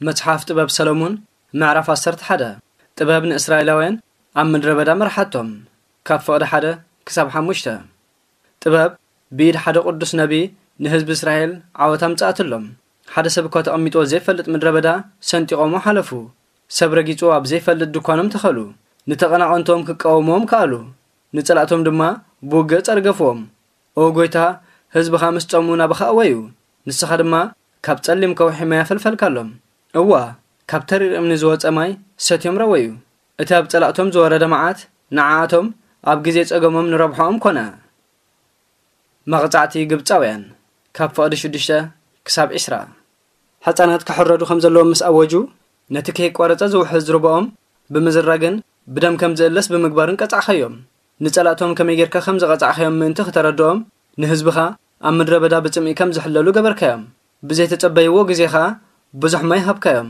መጽሓፍ ጥበብ ሰሎሞን ምዕራፍ 11 ጥበብ ንእስራኤላውያን ኣብ ምድረ በዳ መርሓቶም ካብ ፍቕዲ ሓደ ክሳብ ሓሙሽተ። ጥበብ ብኢድ ሓደ ቅዱስ ነቢ ንህዝቢ እስራኤል ዓወት ኣምጻኣትሎም ሓደ ሰብ እኳ ተቐሚጦ ዘይፈልጥ ምድረ በዳ ሰንጢቖሞ ሓለፉ ሰብ ረጊጹ ኣብ ዘይፈልጥ ድኳኖም ተኸሉ። ንተቐናቐንቶም ክቃወሞም ከኣሉ። ንጸላእቶም ድማ ብውግእ ጸርገፍዎም። ኦ ጐይታ ህዝብኻ ምስ ጸሙ ናብኻ እወዩ። ንስኻ ድማ ካብ ጸሊም ከውሒ ማይ ኣፈልፈልካሎም እዋ ካብ ተሪር እምኒ ዝወፀ ማይ ሰትዮም ረወዩ እቲ ኣብ ጸላእቶም ዝወረደ መዓት ንዓኣቶም ኣብ ግዜ ጸገሞም ንረብሖኦም ኮነ መቕጻዕቲ ግብፃውያን ካብ ፍቕዲ ሽዱሽተ ክሳብ ዒስራ ሕፃናት ክሕረዱ ከም ዘለዎም ምስ ኣወጁ ነቲ ከይቋረፀ ዝውሕዝ ዝርብኦም ብምዝራግን ብደም ከም ዝእለስ ብምግባርን ቀጻዕኸዮም ንጸላእቶም ከመይ ጌርካ ከም ዝቐጻዕኸዮም ምእንቲ ክተረድኦም ንህዝብኻ ኣብ ምድረ በዳ ብጽምኢ ከም ዝሕለሉ ገበርካዮም ብዘይተጸበይዎ ግዜኻ ብዙሕ ማይ ሃብካዮም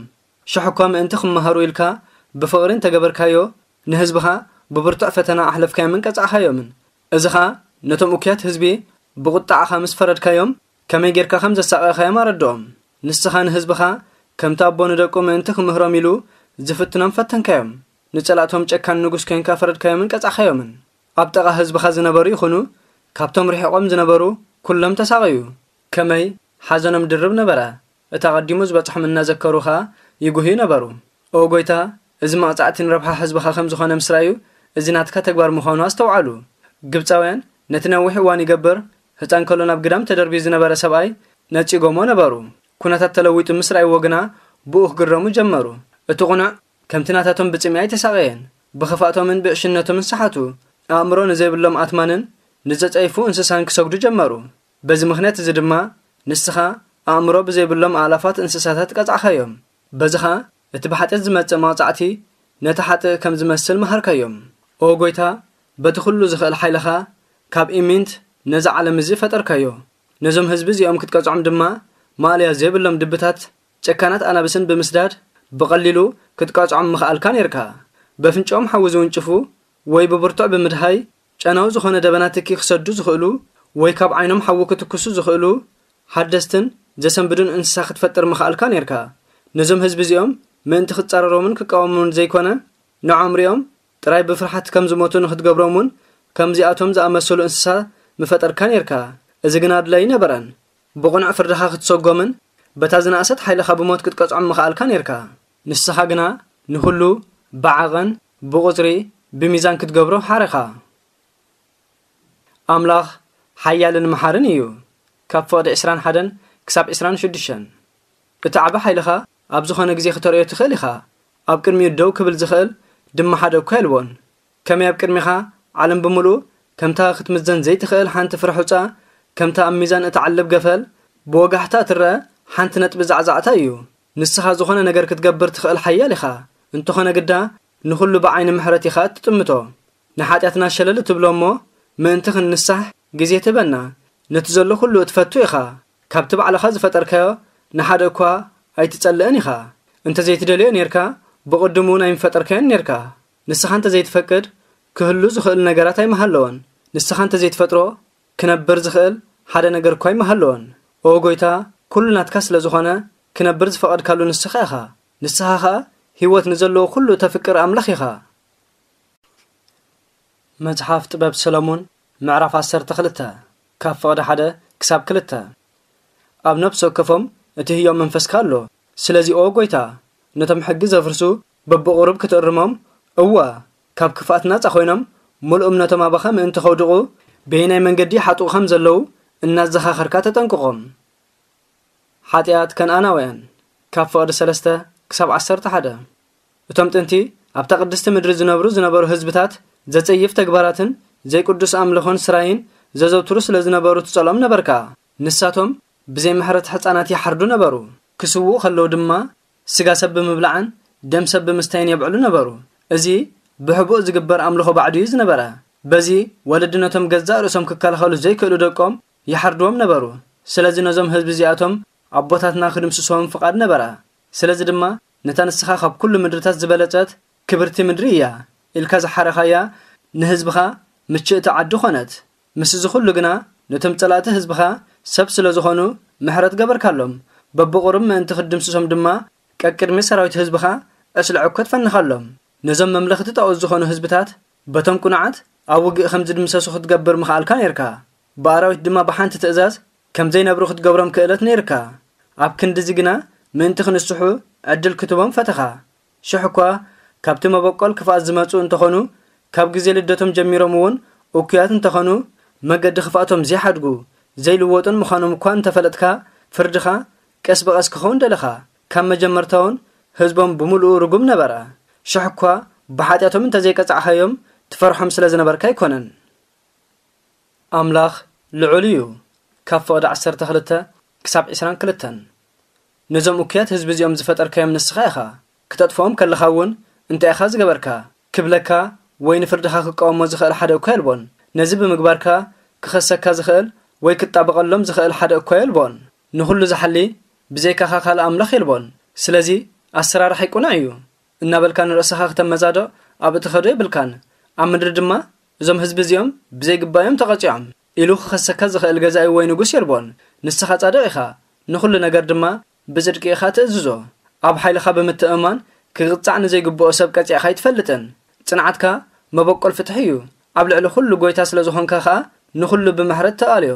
ሽሕ እኳ ምእንቲ ክመሃሩ ኢልካ ብፍቕሪ እንተገበርካዮ ንህዝብኻ ብብርቱዕ ፈተና ኣሕለፍካዮምን ቀጻዕኻዮምን እዚ ኸ ነቶም እኩያት ህዝቢ ብቁጣዕኻ ምስ ፈረድካዮም ከመይ ጌርካ ከም ዘሳቀኻዮም ኣረድኦም ንስኻ ንህዝብኻ ከምቲ ኣቦ ንደቁ ምእንቲ ክምህሮም ኢሉ ዝፍትኖም ፈተንካዮም ንጸላእቶም ጨካን ንጉስ ኮንካ ፈረድካዮምን ቀጻዕኻዮምን ኣብ ጠቓ ህዝብኻ ዝነበሩ ይኹኑ ካብቶም ርሒቖም ዝነበሩ ኩሎም ተሳቐዩ ከመይ ሓዘኖም ድርብ ነበረ እታ ቐዲሙ ዝበጽሖም እናዘከሩኻ ይጉህዩ ነበሩ ኦ ጐይታ እዚ መቕጻዕቲ ንረብሓ ህዝብኻ ከም ዝኾነ ምስ ረኣዩ እዚ ናትካ ተግባር ምዃኑ ኣስተውዓሉ። ግብፃውያን ነቲ ነዊሕ እዋን ይገብር። ህፃን ከሎ ናብ ግዳም ተደርቢዩ ዝነበረ ሰብኣይ ነፂጎሞ ነበሩ። ኩነታት ተለዊጡ ምስ ረኣይዎ ግና ብኡ ክግረሙ ጀመሩ። እቲ ቑኑዕ ከምቲ ናታቶም ብፅምያ ኣይተሳቐየን ብኽፋእቶምን ብእሽነቶምን ሰሓቱ። ኣእምሮ ንዘይብሎም ኣትማንን ንዘፀይፉ እንስሳን ክሰግዱ ጀመሩ። በዚ ምኽንያት እዚ ድማ ንስኻ ኣእምሮ ብዘይብሎም ኣላፋት እንስሳታት ቀጻዕኻዮም በዝኻ እቲ ብሓጢት ዝመጽእ መቕጻዕቲ ነቲ ሓጥእ ከም ዝመስል መሃርካዮም ኦ ጐይታ! በቲ ኩሉ ዝኽእል ሓይልኻ ካብ ኢምንት ነዚ ዓለም እዚ ፈጠርካዮ ነዞም ህዝቢ እዚኦም ክትቀጽዖም ድማ ማእልያ ዘይብሎም ድብታት ጨካናት ኣናብስን ብምስዳድ ብቐሊሉ ክትቀጽዖም ምኽኣልካ ነርካ በፍንጮም ሓዊ ዝውንጭፉ ወይ ብብርቱዕ ብምድሃይ ጨናዊ ዝኾነ ደበና ትኪ ክሰዱ ዝኽእሉ ወይ ካብ ዓይኖም ሓዊ ክትክሱ ዝኽእሉ ሓደስትን ዘሰንብዱን እንስሳ ክትፈጥር ምኽኣልካ ነርካ ነዞም ህዝቢ እዚኦም ምእንቲ ክትጻረሮምን ክቃወሙን ዘይኮነ ንዖም ሪኦም ጥራይ ብፍርሓት ከም ዝሞቱ ንኽትገብሮምን ከምዚኣቶም ዝኣመሰሉ እንስሳ ምፈጠርካ ነርካ እዚ ግና ኣድላይ ነበረን ብቑኑዕ ፍርድኻ ክትሰጎምን በታ ዝነእሰት ሓይልኻ ብሞት ክትቀጽዖም ምኽኣልካ ነርካ ንስኻ ግና ንኹሉ ብዓቐን ብቑፅሪ ብሚዛን ክትገብሮ ሓረኻ ኣምላኽ ሓያልን መሓርን እዩ ካብ ፍቕዲ 21 ክሳብ 26 እቲ ዓበ ሓይልኻ ኣብ ዝኾነ ግዜ ክተርእዮ ትኽእል ኢኻ ኣብ ቅድሚኡ ደው ክብል ዝኽእል ድማ ሓደ እኳ የልዎን ከመይ ኣብ ቅድሚኻ ዓለም ብምሉእ ከምታ ክትምዘን ዘይትኽእል ሓንቲ ፍረ ሑፃ ከምታ ኣብ ሚዛን እትዓልብ ገፈል ብወጋሕታ ትርአ ሓንቲ ነጥቢ ዛዕዛዕታ እዩ ንስኻ ዝኾነ ነገር ክትገብር ትኽእል ሓያል ኢኻ እንተኾነ ግዳ ንኹሉ ብዓይኒ ምሕረት ኢኻ ትጥምቶ ንሓጢኣትና ሸለል ትብሎ እሞ ምእንቲ ክንንሳሕ ግዜ ትበና ነቲ ዘሎ ኩሉ እትፈቱ ኢኻ ካብቲ ባዕልኻ ዝፈጠርካዮ ንሓደ እኳ ኣይትጸልአን ኢኻ እንተዘይትደልዮ ነርካ ብቕድሙ ናይ ምፈጠርካዮን ነርካ ንስኻ እንተዘይትፈቅድ ክህሉ ዝኽእል ነገራት ኣይመሃለዎን ንስኻ እንተዘይትፈጥሮ ክነብር ዝኽእል ሓደ ነገር እኳ ኣይመሃለዎን ኦ ጐይታ ኩሉ ናትካ ስለ ዝኾነ ክነብር ዝፈቐድካሉ ንስኻ ኢኻ ንስኻ ኸኣ ህይወት ንዘለዎ ኩሉ ተፍቅር ኣምላኽ ኢኻ መጽሓፍ ጥበብ ሰሎሞን ምዕራፍ 12 ካብ ፍቕዲ ሓደ ክሳብ ክልተ ኣብ ነብሲ ወከፎም እቲ ህዮም መንፈስካ ኣሎ ስለዚ ኦ ጐይታ ነቶም ሕጊ ዘፍርሱ በብቑሩብ ክትእርሞም እዋ ካብ ክፍኣት ናጻ ኮይኖም ሙሉእ እምነቶም ኣባኻ ምእንቲ ከውድቑ በይናይ መንገዲ ሓጡቕ ከም ዘለዉ እናዘኻኸርካ ተጠንቅቖም። ሓጢኣት ከነኣናውያን ካብ ፍቕዲ 3 ክሳብ 11 እቶም ጥንቲ ኣብታ ቅድስቲ ምድሪ ዝነብሩ ዝነበሩ ህዝብታት ዘጸይፍ ተግባራትን ዘይቅዱስ ኣምልኾን ስራይን ዘዘውትሩ ስለ ዝነበሩ ትጸሎም ነበርካ። ንሳቶም ብዘይ ምሕረት ሕፃናት ይሓርዱ ነበሩ ክስውኡ ከለዉ ድማ ስጋ ሰብ ብምብላዕን ደም ሰብ ብምስታይን የብዕሉ ነበሩ እዚ ብሕቡእ ዝግበር ኣምልኾ ባዕዱ እዩ ዝነበረ በዚ ወለዲ ነቶም ገዛእ ርእሶም ክከላኸሉ ዘይክእሉ ደቆም ይሓርድዎም ነበሩ ስለዚ ነዞም ህዝቢ እዚኣቶም ኣቦታትና ክድምስሶም ፍቓድ ነበረ ስለዚ ድማ ነታ ንስኻ ካብ ኩሉ ምድርታት ዝበለጸት ክብርቲ ምድሪ እያ ኢልካ ዝሓረኻያ ንህዝብኻ ምችእቲ ዓዲ ኾነት ምስ እዚ ኩሉ ግና ነቶም ጸላእቲ ህዝብኻ ሰብ ስለ ዝኾኑ ምሕረት ገበርካሎም በብቑርብ ምእንቲ ክድምስሶም ድማ ቀቅድሚ ሰራዊት ህዝብኻ ዕስለ ዕኮት ፈንኻሎም ነዞም መምለኽቲ ጣዖት ዝኾኑ ህዝብታት በቶም ቁኑዓት ኣብ ውግእ ከም ዝድምሰሱ ክትገብር ምኽኣልካ ነርካ ብኣራዊት ድማ ብሓንቲ ትእዛዝ ከም ዘይነብሩ ክትገብሮም ክእለት ነይርካ ኣብ ክንዲ እዚ ግና ምእንቲ ክንስሑ ዕድል ክትቦም ፈተኻ ሽሕ እኳ ካብቲ መበቆል ክፍኣት ዝመፁ እንተኾኑ ካብ ግዜ ልደቶም ጀሚሮም እውን እኩያት እንተኾኑ መገዲ ክፍኣቶም ዘይሓድጉ ዘይልወጡን ምዃኖም እኳ እንተፈለጥካ ፍርድኻ ቀስ በቐስ ክኸውን ደለኻ ካብ መጀመርታ እውን ህዝቦም ብምሉኡ ርጉም ነበረ። ሽሕ እኳ ብሓጢኣቶም እንተዘይቀጻዕኸዮም ትፈርሖም ስለ ዝነበርካ ኣይኮነን። ኣምላኽ ልዑል እዩ። ካብ ፍቕዲ 12 ክሳብ 22 ነዞም እኩያት ህዝቢ እዚኦም ዝፈጠርካዮም ንስኻ ኢኻ። ክተጥፍኦም ከለኻ እውን እንታይ ኢኻ ዝገበርካ? ክብለካ ወይ ንፍርድኻ ክቃወሞ ዝኽእል ሓደ እኳ የልቦን። ነዚ ብምግባርካ ክኸሰካ ዝኽእል ወይ ክጣበቐሎም ዝኽእል ሓደ እኳ የልቦን ንኹሉ ዝሓሊ ብዘይካኻ ካልእ ኣምላኽ የልቦን ስለዚ ኣሰራርሓ ይቁና እዩ እናበልካ ንርእስኻ ክተመዛዶ ኣብ እትኸዶ የብልካን ኣብ ምድሪ ድማ እዞም ህዝቢ እዚኦም ብዘይግባዮም ተቐፂዖም ኢሉ ክኸሰካ ዝኽእል ገዛኢ ወይ ንጉስ የልቦን ንስኻ ጻድቕ ኢኻ ንኹሉ ነገር ድማ ብጽድቂ ኢኻ ትእዝዞ ኣብ ሓይልኻ ብምትእማን ክቕጻዕ ንዘይግብኦ ሰብ ቀፂዕኻ ይትፈልጥን ጽንዓትካ መበቆል ፍትሒ እዩ ኣብ ልዕሊ ኩሉ ጎይታ ስለ ዝኾንካ ከዓ ንኹሉ ብምሕረት ተኣልዮ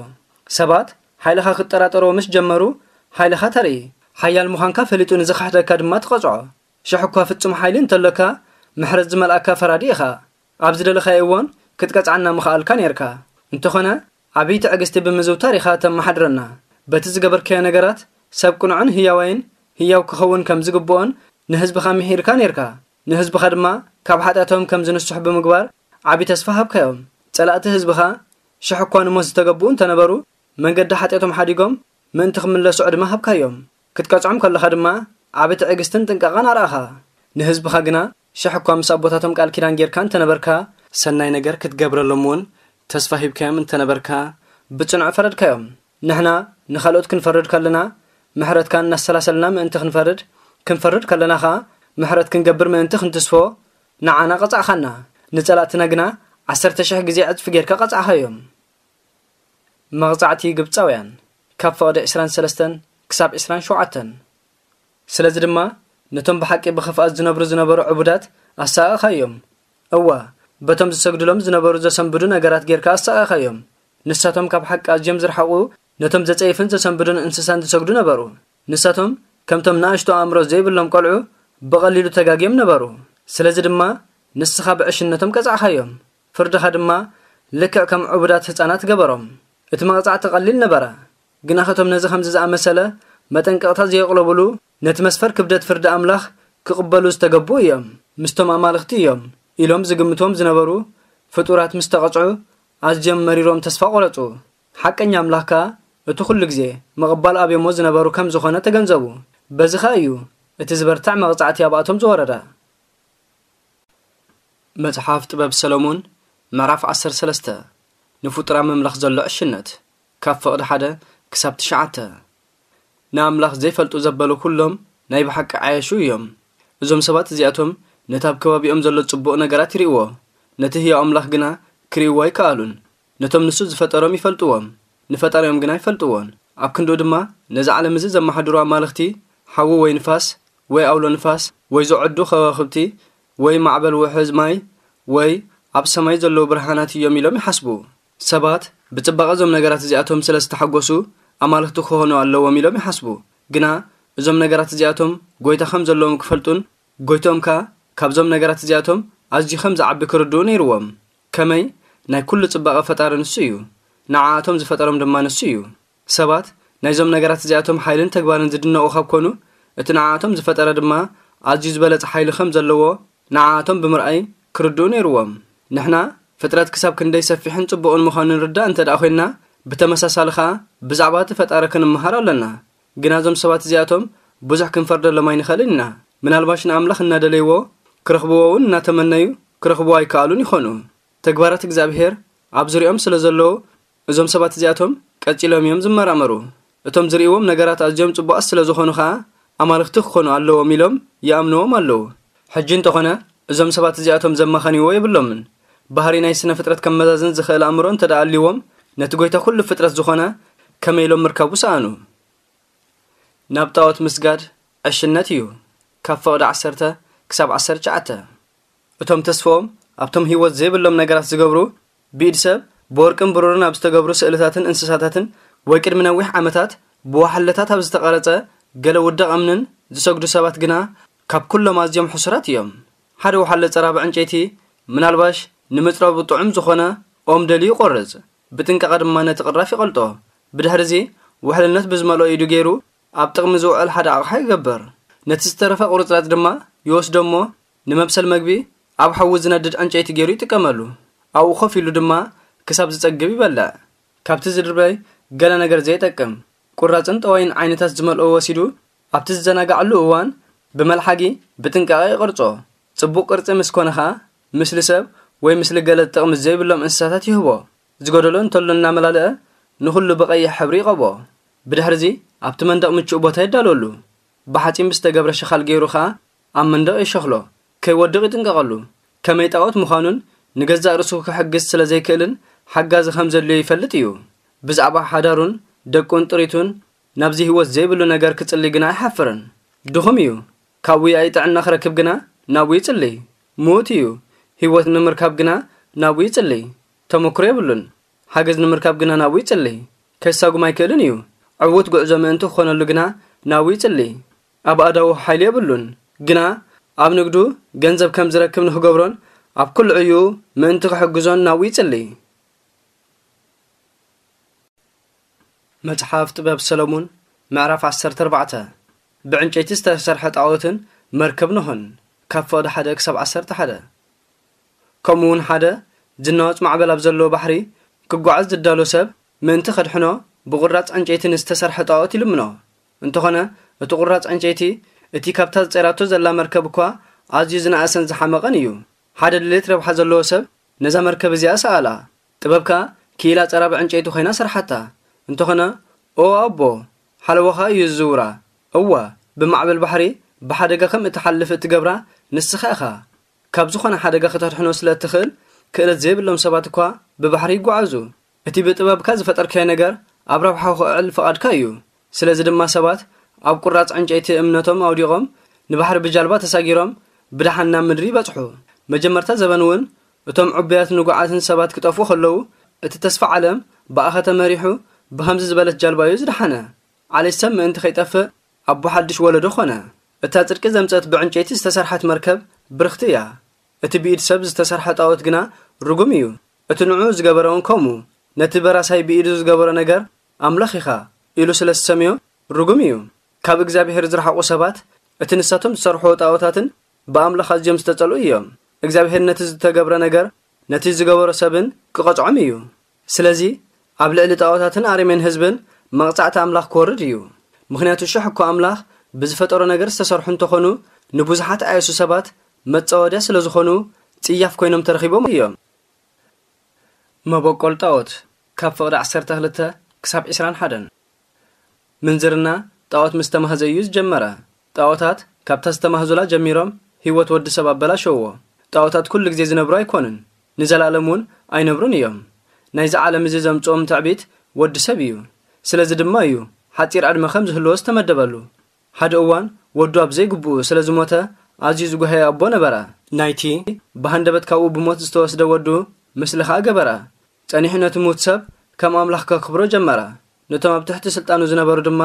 ሰባት ሓይልኻ ክጠራጠርዎ ምስ ጀመሩ ሓይልኻ ተርኢ ሓያል ምዃንካ ፈሊጡ ንዝኻሕደካ ድማ ትቐጽዖ ሽሕ እኳ ፍጹም ሓይሊ እንተለካ ምሕረት ዝመልኣካ ፈራዲ ኢኻ ኣብ ዝደለኻዮ እዋን ክትቀጽዓና ምኽኣልካ ነርካ እንተኾነ ዓብዪ ትዕግስቲ ብምዝውታር ኢኻ ተመሓድረና በቲ ዝገበርካዮ ነገራት ሰብ ቁኑዕን ህያዋይን ህያው ክኸውን ከም ዝግብኦን ንህዝብኻ ምሒርካ ነርካ ንህዝብኻ ድማ ካብ ሓጢኣቶም ከም ዝንስሑ ብምግባር ዓብዪ ተስፋ ሃብካዮም ጸላእቲ ህዝብኻ ሽሕ እኳ ንሞት ዝተገብኡ እንተነበሩ መንገዲ ሓጢኣቶም ሓዲጎም ምእንቲ ክምለሱ ዕድማ ሃብካዮም ክትቀጽዖም ከለኻ ድማ ዓብ ትዕግስትን ጥንቃቐን ኣርኣኻ ንህዝብኻ ግና ሽሕ እኳ ምስ ኣቦታቶም ቃል ኪዳን ጌርካ እንተነበርካ ሰናይ ነገር ክትገብረሎም እውን ተስፋ ሂብካዮም እንተነበርካ ብጽኑዕ ፈረድካዮም ንሕና ንኻልኦት ክንፈርድ ከለና ምሕረትካ እናሰላሰልና ምእንቲ ክንፈርድ ክንፈርድ ከለና ኸ ምሕረት ክንገብር ምእንቲ ክንትስፎ ንዓና ቐጻዕኻና ንጸላእትና ግና ዓሰርተ ሽሕ ግዜ ዕፅፊ ጌርካ ቐጻዕኻዮም መቕጻዕቲ ግብፃውያን ካብ ፍቕዲ 23 ክሳብ 27 ስለዚ ድማ ነቶም ብሓቂ ብኽፍኣት ዝነብሩ ዝነበሩ ዕቡዳት ኣሰቓኻዮም እዋ በቶም ዝሰግድሎም ዝነበሩ ዘሰንብዱ ነገራት ጌርካ ኣሰቓኻዮም ንሳቶም ካብ ሓቂ ኣዝዮም ዝረሓቑ ነቶም ዘጸይፍን ዘሰንብዱን እንስሳን ዝሰግዱ ነበሩ። ንሳቶም ከምቶም ንኣሽቶ ኣእምሮ ዘይብሎም ቆልዑ ብቐሊሉ ተጋግዮም ነበሩ። ስለዚ ድማ ንስኻ ብዕሽነቶም ቀጻዕኻዮም ፍርድኻ ድማ ልክዕ ከም ዕቡዳት ህፃናት ገበሮም እቲ መቕጻዕቲ ቐሊል ነበረ ግና ኸቶም ነዚ ከምዚ ዝኣመሰለ መጠንቀቕታት ዘየቕለብሉ ነቲ መስፈር ክብደት ፍርዲ ኣምላኽ ክቕበሉ ዝተገብኡ እዮም ምስቶም ኣማልኽቲ እዮም ኢሎም ዝግምትዎም ዝነበሩ ፍጡራት ምስ ተቐጽዑ ኣዝዮም መሪሮም ተስፋ ቖረጹ ሓቀኛ ኣምላኽካ እቲ ኩሉ ግዜ ምቕባል ኣብዮሞ ዝነበሩ ከም ዝኾነ ተገንዘቡ በዚ ኸ እዩ እቲ ዝበርታዕ መቕጻዕቲ ኣብኣቶም ዝወረደ መጽሓፍ ጥበብ ሰሎሞን ምዕራፍ 13 ንፍጡራ መምለኽ ዘሎ ዕሽነት ካብ ፍቕዲ ሓደ ክሳብ ትሽዓተ ንኣምላኽ ዘይፈልጡ ዘበሉ ኩሎም ናይ ብሓቂ ዓየሹ እዮም እዞም ሰባት እዚኣቶም ነቲ ኣብ ከባቢኦም ዘሎ ጽቡቕ ነገራት ይርእዎ ነቲ ህያው ኣምላኽ ግና ክርእይዎ ኣይከኣሉን ነቶም ንሱ ዝፈጠሮም ይፈልጥዎም ንፈጣሪኦም ግና ይፈልጥዎን ኣብ ክንዱ ድማ ነዚ ዓለም እዚ ዘመሓድሩ ኣማልኽቲ ሓዊ ወይ ንፋስ ወይ ኣውሎ ንፋስ ወይ ዘዐዱ ኸዋኽብቲ ወይ ማዕበል ውሕዝ ማይ ወይ ኣብ ሰማይ ዘለዉ ብርሃናት እዮም ኢሎም ይሓስቡ ሰባት ብጽባቐ እዞም ነገራት እዚኣቶም ስለ ዝተሓጐሱ ኣማልኽቲ ክኾኑ ኣለዎም ኢሎም ይሓስቡ። ግና እዞም ነገራት እዚኣቶም ጐይታ ከም ዘለዎም ክፈልጡን ጐይቶም ከ ካብዞም ነገራት እዚኣቶም ኣዝዩ ከም ዝዓቢ ክርድኡ ነይርዎም። ከመይ? ናይ ኩሉ ጽባቐ ፈጣሪ ንሱ እዩ። ንዓኣቶም ዝፈጠሮም ድማ ንሱ እዩ። ሰባት ናይዞም ነገራት እዚኣቶም ሓይልን ተግባርን ዝድነቑ ካብ ኮኑ እቲ ንዓኣቶም ዝፈጠረ ድማ ኣዝዩ ዝበለጸ ሓይሊ ከም ዘለዎ ንዓኣቶም ብምርኣይ ክርድኡ ነይርዎም። ንሕና ፍጥረት ክሳብ ክንደይ ሰፊሕን ጽቡቕን ምዃኑ ንርዳእ እንተ ደኣ ኮይንና ብተመሳሳሊ ከዓ ብዛዕባ እቲ ፈጣሪ ክንምሃር ኣለና። ግና እዞም ሰባት እዚኣቶም ብዙሕ ክንፈርደሎም ኣይንኽእልን ኢና። ምናልባሽ ንኣምላኽ እናደለይዎ ክረኽብዎ እውን እናተመነዩ ክረኽብዎ ኣይከኣሉን ይኾኑ። ተግባራት እግዚኣብሔር ኣብ ዙሪኦም ስለ ዘለዉ እዞም ሰባት እዚኣቶም ቀፂሎም እዮም ዝመራመሩ። እቶም ዝርእዎም ነገራት ኣዝዮም ጽቡቓት ስለ ዝኾኑ ከዓ ኣማልኽቲ ክኾኑ ኣለዎም ኢሎም ይኣምንዎም ኣለዉ። ሕጂ እንተኾነ እዞም ሰባት እዚኣቶም ዘማኸኒዎ የብሎምን ባህሪ ናይ ስነ ፍጥረት ከመዛዝን ዝኽእል ኣእምሮ እንተደኣልዎም ነቲ ጐይታ ኩሉ ፍጥረት ዝኾነ ከመይ ኢሎም ምርካቡ ሰኣኑ? ናብ ጣዖት ምስጋድ ዕሽነት እዩ። ካብ ፈቕዲ 10 ክሳብ 19 እቶም ተስፎም ኣብቶም ህይወት ዘይብሎም ነገራት ዝገብሩ ብኢድ ሰብ ብወርቅን ብሩርን ኣብ ዝተገብሩ ስእልታትን እንስሳታትን ወይ ቅድሚ ነዊሕ ዓመታት ብዋሕለታት ኣብ ዝተቐረጸ ገለ ውድቕ እምንን ዝሰግዱ ሰባት ግና ካብ ኩሎም ኣዝዮም ሕሱራት እዮም። ሓደ ወሓለ ፀራብ ዕንጨይቲ ምናልባሽ ንምፅረቡ ጥዑም ዝኾነ ኦም ደልዩ ይቖርጽ ብጥንቀቐ ድማ ነቲ ቕራፍ ይቐልጦ። ብድሕሪ እዚ ውሕልነት ብዝመልኦ ኢዱ ገይሩ ኣብ ጥቕሚ ዝውዕል ሓደ ኣቕሓ ይገብር ነቲ ዝተረፈ ቁርፅራፅ ድማ ይወስዶ እሞ ንመብሰል መግቢ ኣብ ሓዊ ዝነድድ ዕንጨይቲ ገይሩ ይጥቀመሉ። ኣብኡ ኮፍ ኢሉ ድማ ክሳብ ዝጸግብ ይበልዕ። ካብቲ ዝድርበይ ገለ ነገር ዘይጠቅም። ቁራፅን ጠዋይን ዓይነታት ዝመልኦ ወሲዱ ኣብቲ ዝዘናጋዕሉ እዋን ብመልሓጊ ብጥንቃቐ ይቕርጾ። ጽቡቕ ቅርጺ ምስ ኮነ ምስሊ ሰብ ወይ ምስሊ ገለ ጥቕሚ ዘይብሎም እንስሳታት ይህቦ? ዝገደሎ እንተሎ እናመላልአ ንኹሉ ብቐይሕ ሕብሪ ይቐብኦ። ብድሕሪ እዚ ኣብቲ መንደቕ ምቹእ ቦታ ይዳለወሉ። ብሓፂን ብዝተገብረ ሸኻል ገይሩ ኸዓ ኣብ መንደቕ የሸኽሎ ከይወድቕ ይጥንቀቐሉ። ከመይ ጣዖት ምዃኑን ንገዛእ ርእሱ ክሕግዝ ስለ ዘይክእልን ሓጋዚ ከም ዘድልዮ ይፈልጥ እዩ። ብዛዕባ ሓዳሩን ደቁን ጥሪቱን ናብዚ ህይወት ዘይብሉ ነገር ክጽሊ ግና ኣይሓፍርን። ድኹም እዩ። ካብ ውያይ ጥዕና ክረክብ ግና ናብኡ ይጽልይ ምዉት እዩ ህይወት ንምርካብ ግና ናብኡ ይጽልይ ተመክሮ የብሉን ሓገዝ ንምርካብ ግና ናብኡ ይጽልይ ከሳጉም ኣይክእልን እዩ ዕውት ጉዕዞ ምእንቲ ክኾነሉ ግና ናብኡ ይጽልይ ኣብ ኣዳዉ ሓይሊ የብሉን ግና ኣብ ንግዱ ገንዘብ ከም ዝረክብ ንክገብሮን ኣብ ኩሉ ዕዩ ምእንቲ ክሕግዞን ናብኡ ይጽልይ መጽሓፍ ጥበብ ሰሎሙን ምዕራፍ 14 ብዕንጨይቲ ዝተሰርሐ ጣዖትን መርከብ ንኹን ካብ ፈቕዲ ሓደ ክሳብ 11 ከምኡ እውን ሓደ ዝናወፅ ማዕበል ኣብ ዘለዎ ባሕሪ ክጓዓዝ ዝዳሎ ሰብ ምእንቲ ከድሕኖ ብቑራፅ ዕንጨይቲ ንዝተሰርሐ ጣዖት ይልምኖ እንተኾነ እቲ ቁራፅ ዕንጨይቲ እቲ ካብታ ዝፀራቶ ዘላ መርከብ እኳ ኣዝዩ ዝነኣሰን ዝሓመቐን እዩ ሓደ ድሌት ረብሓ ዘለዎ ሰብ ነዛ መርከብ እዚኣ ሰኣላ ጥበብካ ኪኢላ ፀራብ ዕንጨይቲ ኮይና ስራሓታ እንተኾነ ኦ ኣቦ ሓለወኻ እዩ ዝዝውራ እዋ ብማዕበል ባሕሪ ብሓደጋ ከም እትሓልፍ እትገብራ ንስኻ ኢኻ ካብ ዝኾነ ሓደጋ ክተድሕኖ ስለ እትኽእል ክእለት ዘይብሎም ሰባት እኳ ብባሕሪ ይጓዓዙ እቲ ብጥበብካ ዝፈጠርካዮ ነገር ኣብ ረብሓ ክውዕል ፍቓድካ እዩ ስለዚ ድማ ሰባት ኣብ ቁራፅ ዕንጨይቲ እምነቶም ኣውዲቖም ንባሕሪ ብጃልባ ተሳጊሮም ብድሓን ናብ ምድሪ ይበጽሑ መጀመርታ ዘበን እውን እቶም ዕቡያት ንጉዓትን ሰባት ክጠፍኡ ከለዉ እቲ ተስፋ ዓለም ብኣኸ ተመሪሑ ብከምዚ ዝበለት ጃልባ እዩ ዝደሓነ ዓሌት ሰብ ምእንቲ ከይጠፍእ ኣቦ ሓድሽ ወለዶ ኾነ እታ ጽድቂ ዘምፀት ብዕንጨይቲ ዝተሰርሐት መርከብ ብርኽቲ እያ። እቲ ብኢድ ሰብ ዝተሰርሐ ጣዖት ግና ርጉም እዩ። እቲ ንዑ ዝገበረ እውን ከምኡ። ነቲ በራሳይ ብኢዱ ዝገበሮ ነገር ኣምላኽ ኢኻ ኢሉ ስለ ዝሰምዮ ርጉም እዩ። ካብ እግዚኣብሔር ዝረሓቑ ሰባት እቲ ንሳቶም ዝሰርሕዎ ጣዖታትን ብኣምላኽ ኣዝዮም ዝተጸልኡ እዮም። እግዚኣብሔር ነቲ ዝተገብረ ነገር ነቲ ዝገበሮ ሰብን ክቐጽዖም እዩ። ስለዚ ኣብ ልዕሊ ጣዖታትን ኣርሜን ህዝብን መቕጻዕቲ ኣምላኽ ክወርድ እዩ። ምክንያቱ ሽሕ እኳ ኣምላኽ ብዝፈጠሮ ነገር ዝተሰርሑ እንተኾኑ ንብዙሓት ኣየሱ ሰባት መፀወድያ ስለ ዝኾኑ ጽያፍ ኮይኖም ተረኺቦም እዮም። መበቆል ጣዖት ካብ ፍቕዲ 12 ክሳብ 21 ምንዝርና ጣዖት ምስ ተማህዘ እዩ ዝጀመረ። ጣዖታት ካብታ ዝተማህዙላ ጀሚሮም ህይወት ወዲ ሰብ ኣበላሸዎ ጣዖታት ኩሉ ግዜ ዝነብሩ ኣይኮኑን ንዘላለም እውን ኣይነብሩን እዮም። ናይዚ ዓለም እዚ ዘምፅኦም ትዕቢት ወዲ ሰብ እዩ። ስለዚ ድማ እዩ ሓፂር ዕድመ ከም ዝህልዎ ዝተመደበሉ። ሓደ እዋን ወዱ ኣብ ዘይግብኡ ስለ ዝሞተ ኣዝዩ ዝጓህየ ኣቦ ነበረ። ናይቲ ብሃንደበት ካብኡ ብሞት ዝተወስደ ወዱ ምስሊ ገበረ። ጸኒሑ ነቲ ሙት ሰብ ከም ኣምላኽ ከክብሮ ጀመረ። ነቶም ኣብ ትሕቲ ስልጣኑ ዝነበሩ ድማ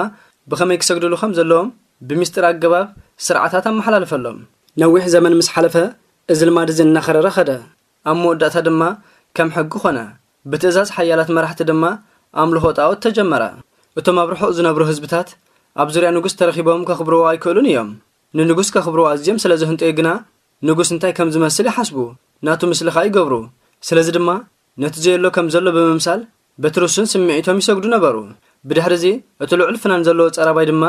ብኸመይ ክሰግድሉ ከም ዘለዎም? ብምስጢር ኣገባብ ስርዓታት ኣመሓላልፈሎም። ነዊሕ ዘመን ምስ ሓለፈ እዚ ልማድ እዚ እናኸረረ ኸደ። ኣብ መወዳእታ ድማ ከም ሕጊ ኾነ። ብትእዛዝ ሓያላት መራሕቲ ድማ ኣምልኾ ጣዖት ተጀመረ። እቶም ኣብ ርሑቕ ዝነብሩ ህዝብታት ኣብ ዙርያ ንጉስ ተረኺቦም ከኽብርዎ ኣይክእሉን እዮም ንንጉስ ከኽብርዎ ኣዝዮም ስለ ዝህንጠዩ ግና ንጉስ እንታይ ከም ዝመስል ይሓስቡ ናቱ ምስሊ ኸ ይገብሩ። ስለዚ ድማ ነቲ ዘየሎ ከም ዘሎ ብምምሳል በትርሱን ስምዒቶም ይሰግዱ ነበሩ። ብድሕሪ እዚ እቲ ልዑል ፍናን ዘለዎ ጸራባይ ድማ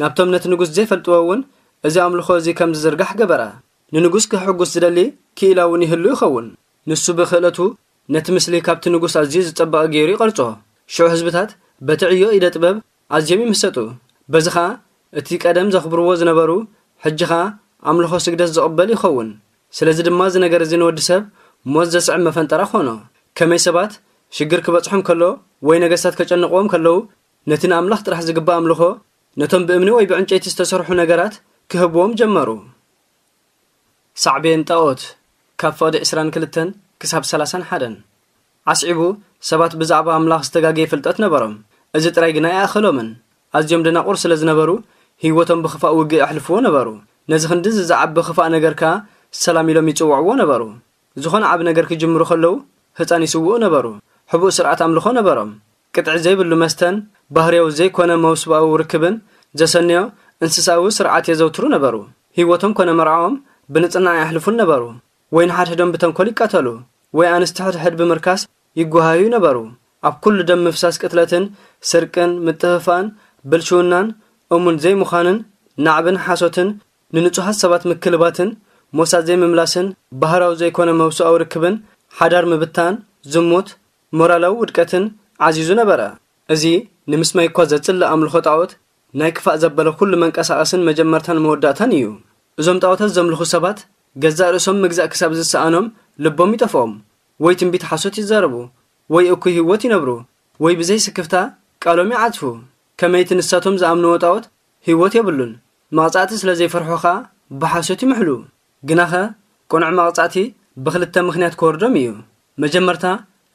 ናብቶም ነቲ ንጉስ ዘይፈልጥዎ እውን እዚ ኣምልኾ እዚ ከም ዝዝርጋሕ ገበረ። ንንጉስ ክሕጉስ ዝደሊ ክኢላ እውን ይህሉ ይኸውን። ንሱ ብክእለቱ ነቲ ምስሊ ካብቲ ንጉስ ኣዝዩ ዝጸበቐ ገይሩ ይቐርጾ። ሽዑ ህዝብታት በቲ ዕዮ ኢደ ጥበብ ኣዝዮም ይምሰጡ። በዚ ኸዓ እቲ ቀደም ዘኽብርዎ ዝነበሩ ሕጂ ኸዓ ኣምልኾ ስግደት ዝቕበል ይኸውን። ስለዚ ድማ እዚ ነገር እዚ ንወዲ ሰብ ሞት ዘስዕብ መፈንጠራ ኾኖ ከመይ ሰባት ሽግር ክበጽሖም ከሎ ወይ ነገስታት ከጨንቕዎም ከለዉ ነቲ ንኣምላኽ ጥራሕ ዝግባእ ኣምልኾ ነቶም ብእምኒ ወይ ብዕንጨይቲ ዝተሰርሑ ነገራት ክህብዎም ጀመሩ። ሳዕቤን ጣዖት ካብ ፍቕዲ 22 ክሳብ 31 ዓስዒቡ ሰባት ብዛዕባ ኣምላኽ ዝተጋገየ ፍልጠት ነበሮም። እዚ ጥራይ ግና ኣይኣኸሎምን ኣዝዮም ደናቑር ስለ ዝነበሩ ህይወቶም ብኽፋእ ውግእ ኣሕልፍዎ ነበሩ። ነዚ ክንዲ ዝዘዓቢ ክፋእ ነገር ከዓ ሰላም ኢሎም ይጽውዕዎ ነበሩ። ዝኾነ ዓብ ነገር ክጅምሩ ከለዉ ህፃን ይስውኡ ነበሩ። ሕቡእ ስርዓት ኣምልኾ ነበሮም። ቅጥዒ ዘይብሉ መስተን ባህርያዊ ዘይኮነ መውስባዊ ርክብን ዘሰንዮ እንስሳዊ ስርዓት የዘውትሩ ነበሩ። ህይወቶም ኮነ መርዓዎም ብንጽናዕ ያሕልፉን ነበሩ። ወይ ንሓድሕዶም ብተንኰል ይቃተሉ ወይ ኣንስቲ ሕድሕድ ብምርካስ ይጓሃዩ ነበሩ። ኣብ ኩሉ ደም ምፍሳስ ቅትለትን ስርቅን ምትህፋን ብልሽውናን እሙን ዘይምዃንን ናዕብን ሓሶትን ንንጹሃት ሰባት ምክልባትን ሞሳድ ዘይምምላስን ባህራዊ ዘይኮነ መብስኣዊ ርክብን ሓዳር ምብታን ዝሙት ሞራላዊ ውድቀትን ዓዚዙ ነበረ። እዚ ንምስማይ እኳ ዘጽልእ ኣምልኾ ጣዖት ናይ ክፋእ ዘበለ ኩሉ መንቀሳቐስን መጀመርታን መወዳእታን እዩ። እዞም ጣዖታት ዘምልኹ ሰባት ገዛእ ርእሶም ምግዛእ ክሳብ ዝሰኣኖም ልቦም ይጠፍኦም። ወይ ትንቢት ሓሶት ይዛረቡ ወይ እኩይ ህይወት ይነብሩ ወይ ብዘይ ስክፍታ ቃሎም ይዓጽፉ ከመይቲ ንሳቶም ዝኣምንዎ ጣዖት ህይወት የብሉን። መቕጻዕቲ ስለ ዘይፈርሖ ኸዓ ብሓሶት ይምሕሉ ግናኸ ቁኑዕ መቕጻዕቲ ብኽልተ ምኽንያት ክወርዶም እዩ። መጀመርታ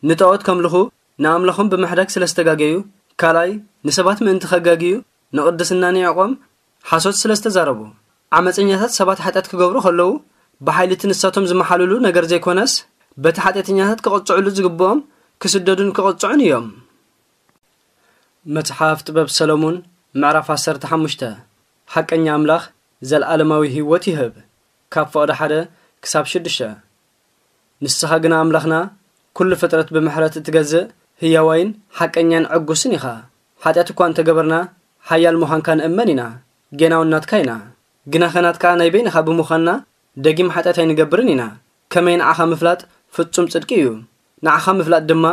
ንጣዖት ከምልኹ ንኣምላኾም ብምሕዳግ ስለ ዝተጋገዩ ካልኣይ ንሰባት ምእንቲ ኸጋግዩ ንቕድስና ንዕቖም ሓሶት ስለ ዝተዛረቡ። ዓመፀኛታት ሰባት ሓጢኣት ክገብሩ ከለዉ ብሓይልቲ ንሳቶም ዝመሓልሉ ነገር ዘይኮነስ በቲ ሓጢአተኛታት ክቕጽዕሉ ዝግብኦም ክስደዱን ክቕጽዑን እዮም መጽሓፍ ጥበብ ሰሎሞን ምዕራፍ 15 ሓቀኛ ኣምላኽ ዘለኣለማዊ ህይወት ይህብ። ካብ ፍቕዲ ሓደ ክሳብ ሽዱሽተ። ንስኻ ግና ኣምላኽና ኩሉ ፍጥረት ብምሕረት እትገዝእ ህያዋይን ሓቀኛን ዕጉስን ኢኻ። ሓጢኣት እኳ እንተገበርና ሓያል ምዃንካ ንእመን ኢና ጌናውናትካ ኢና። ግና ኸናትካ ናይ በይንኻ ብምዃንና ደጊም ሓጢኣት ኣይንገብርን ኢና። ከመይ ንዓኻ ምፍላጥ ፍጹም ጽድቂ እዩ። ንዓኻ ምፍላጥ ድማ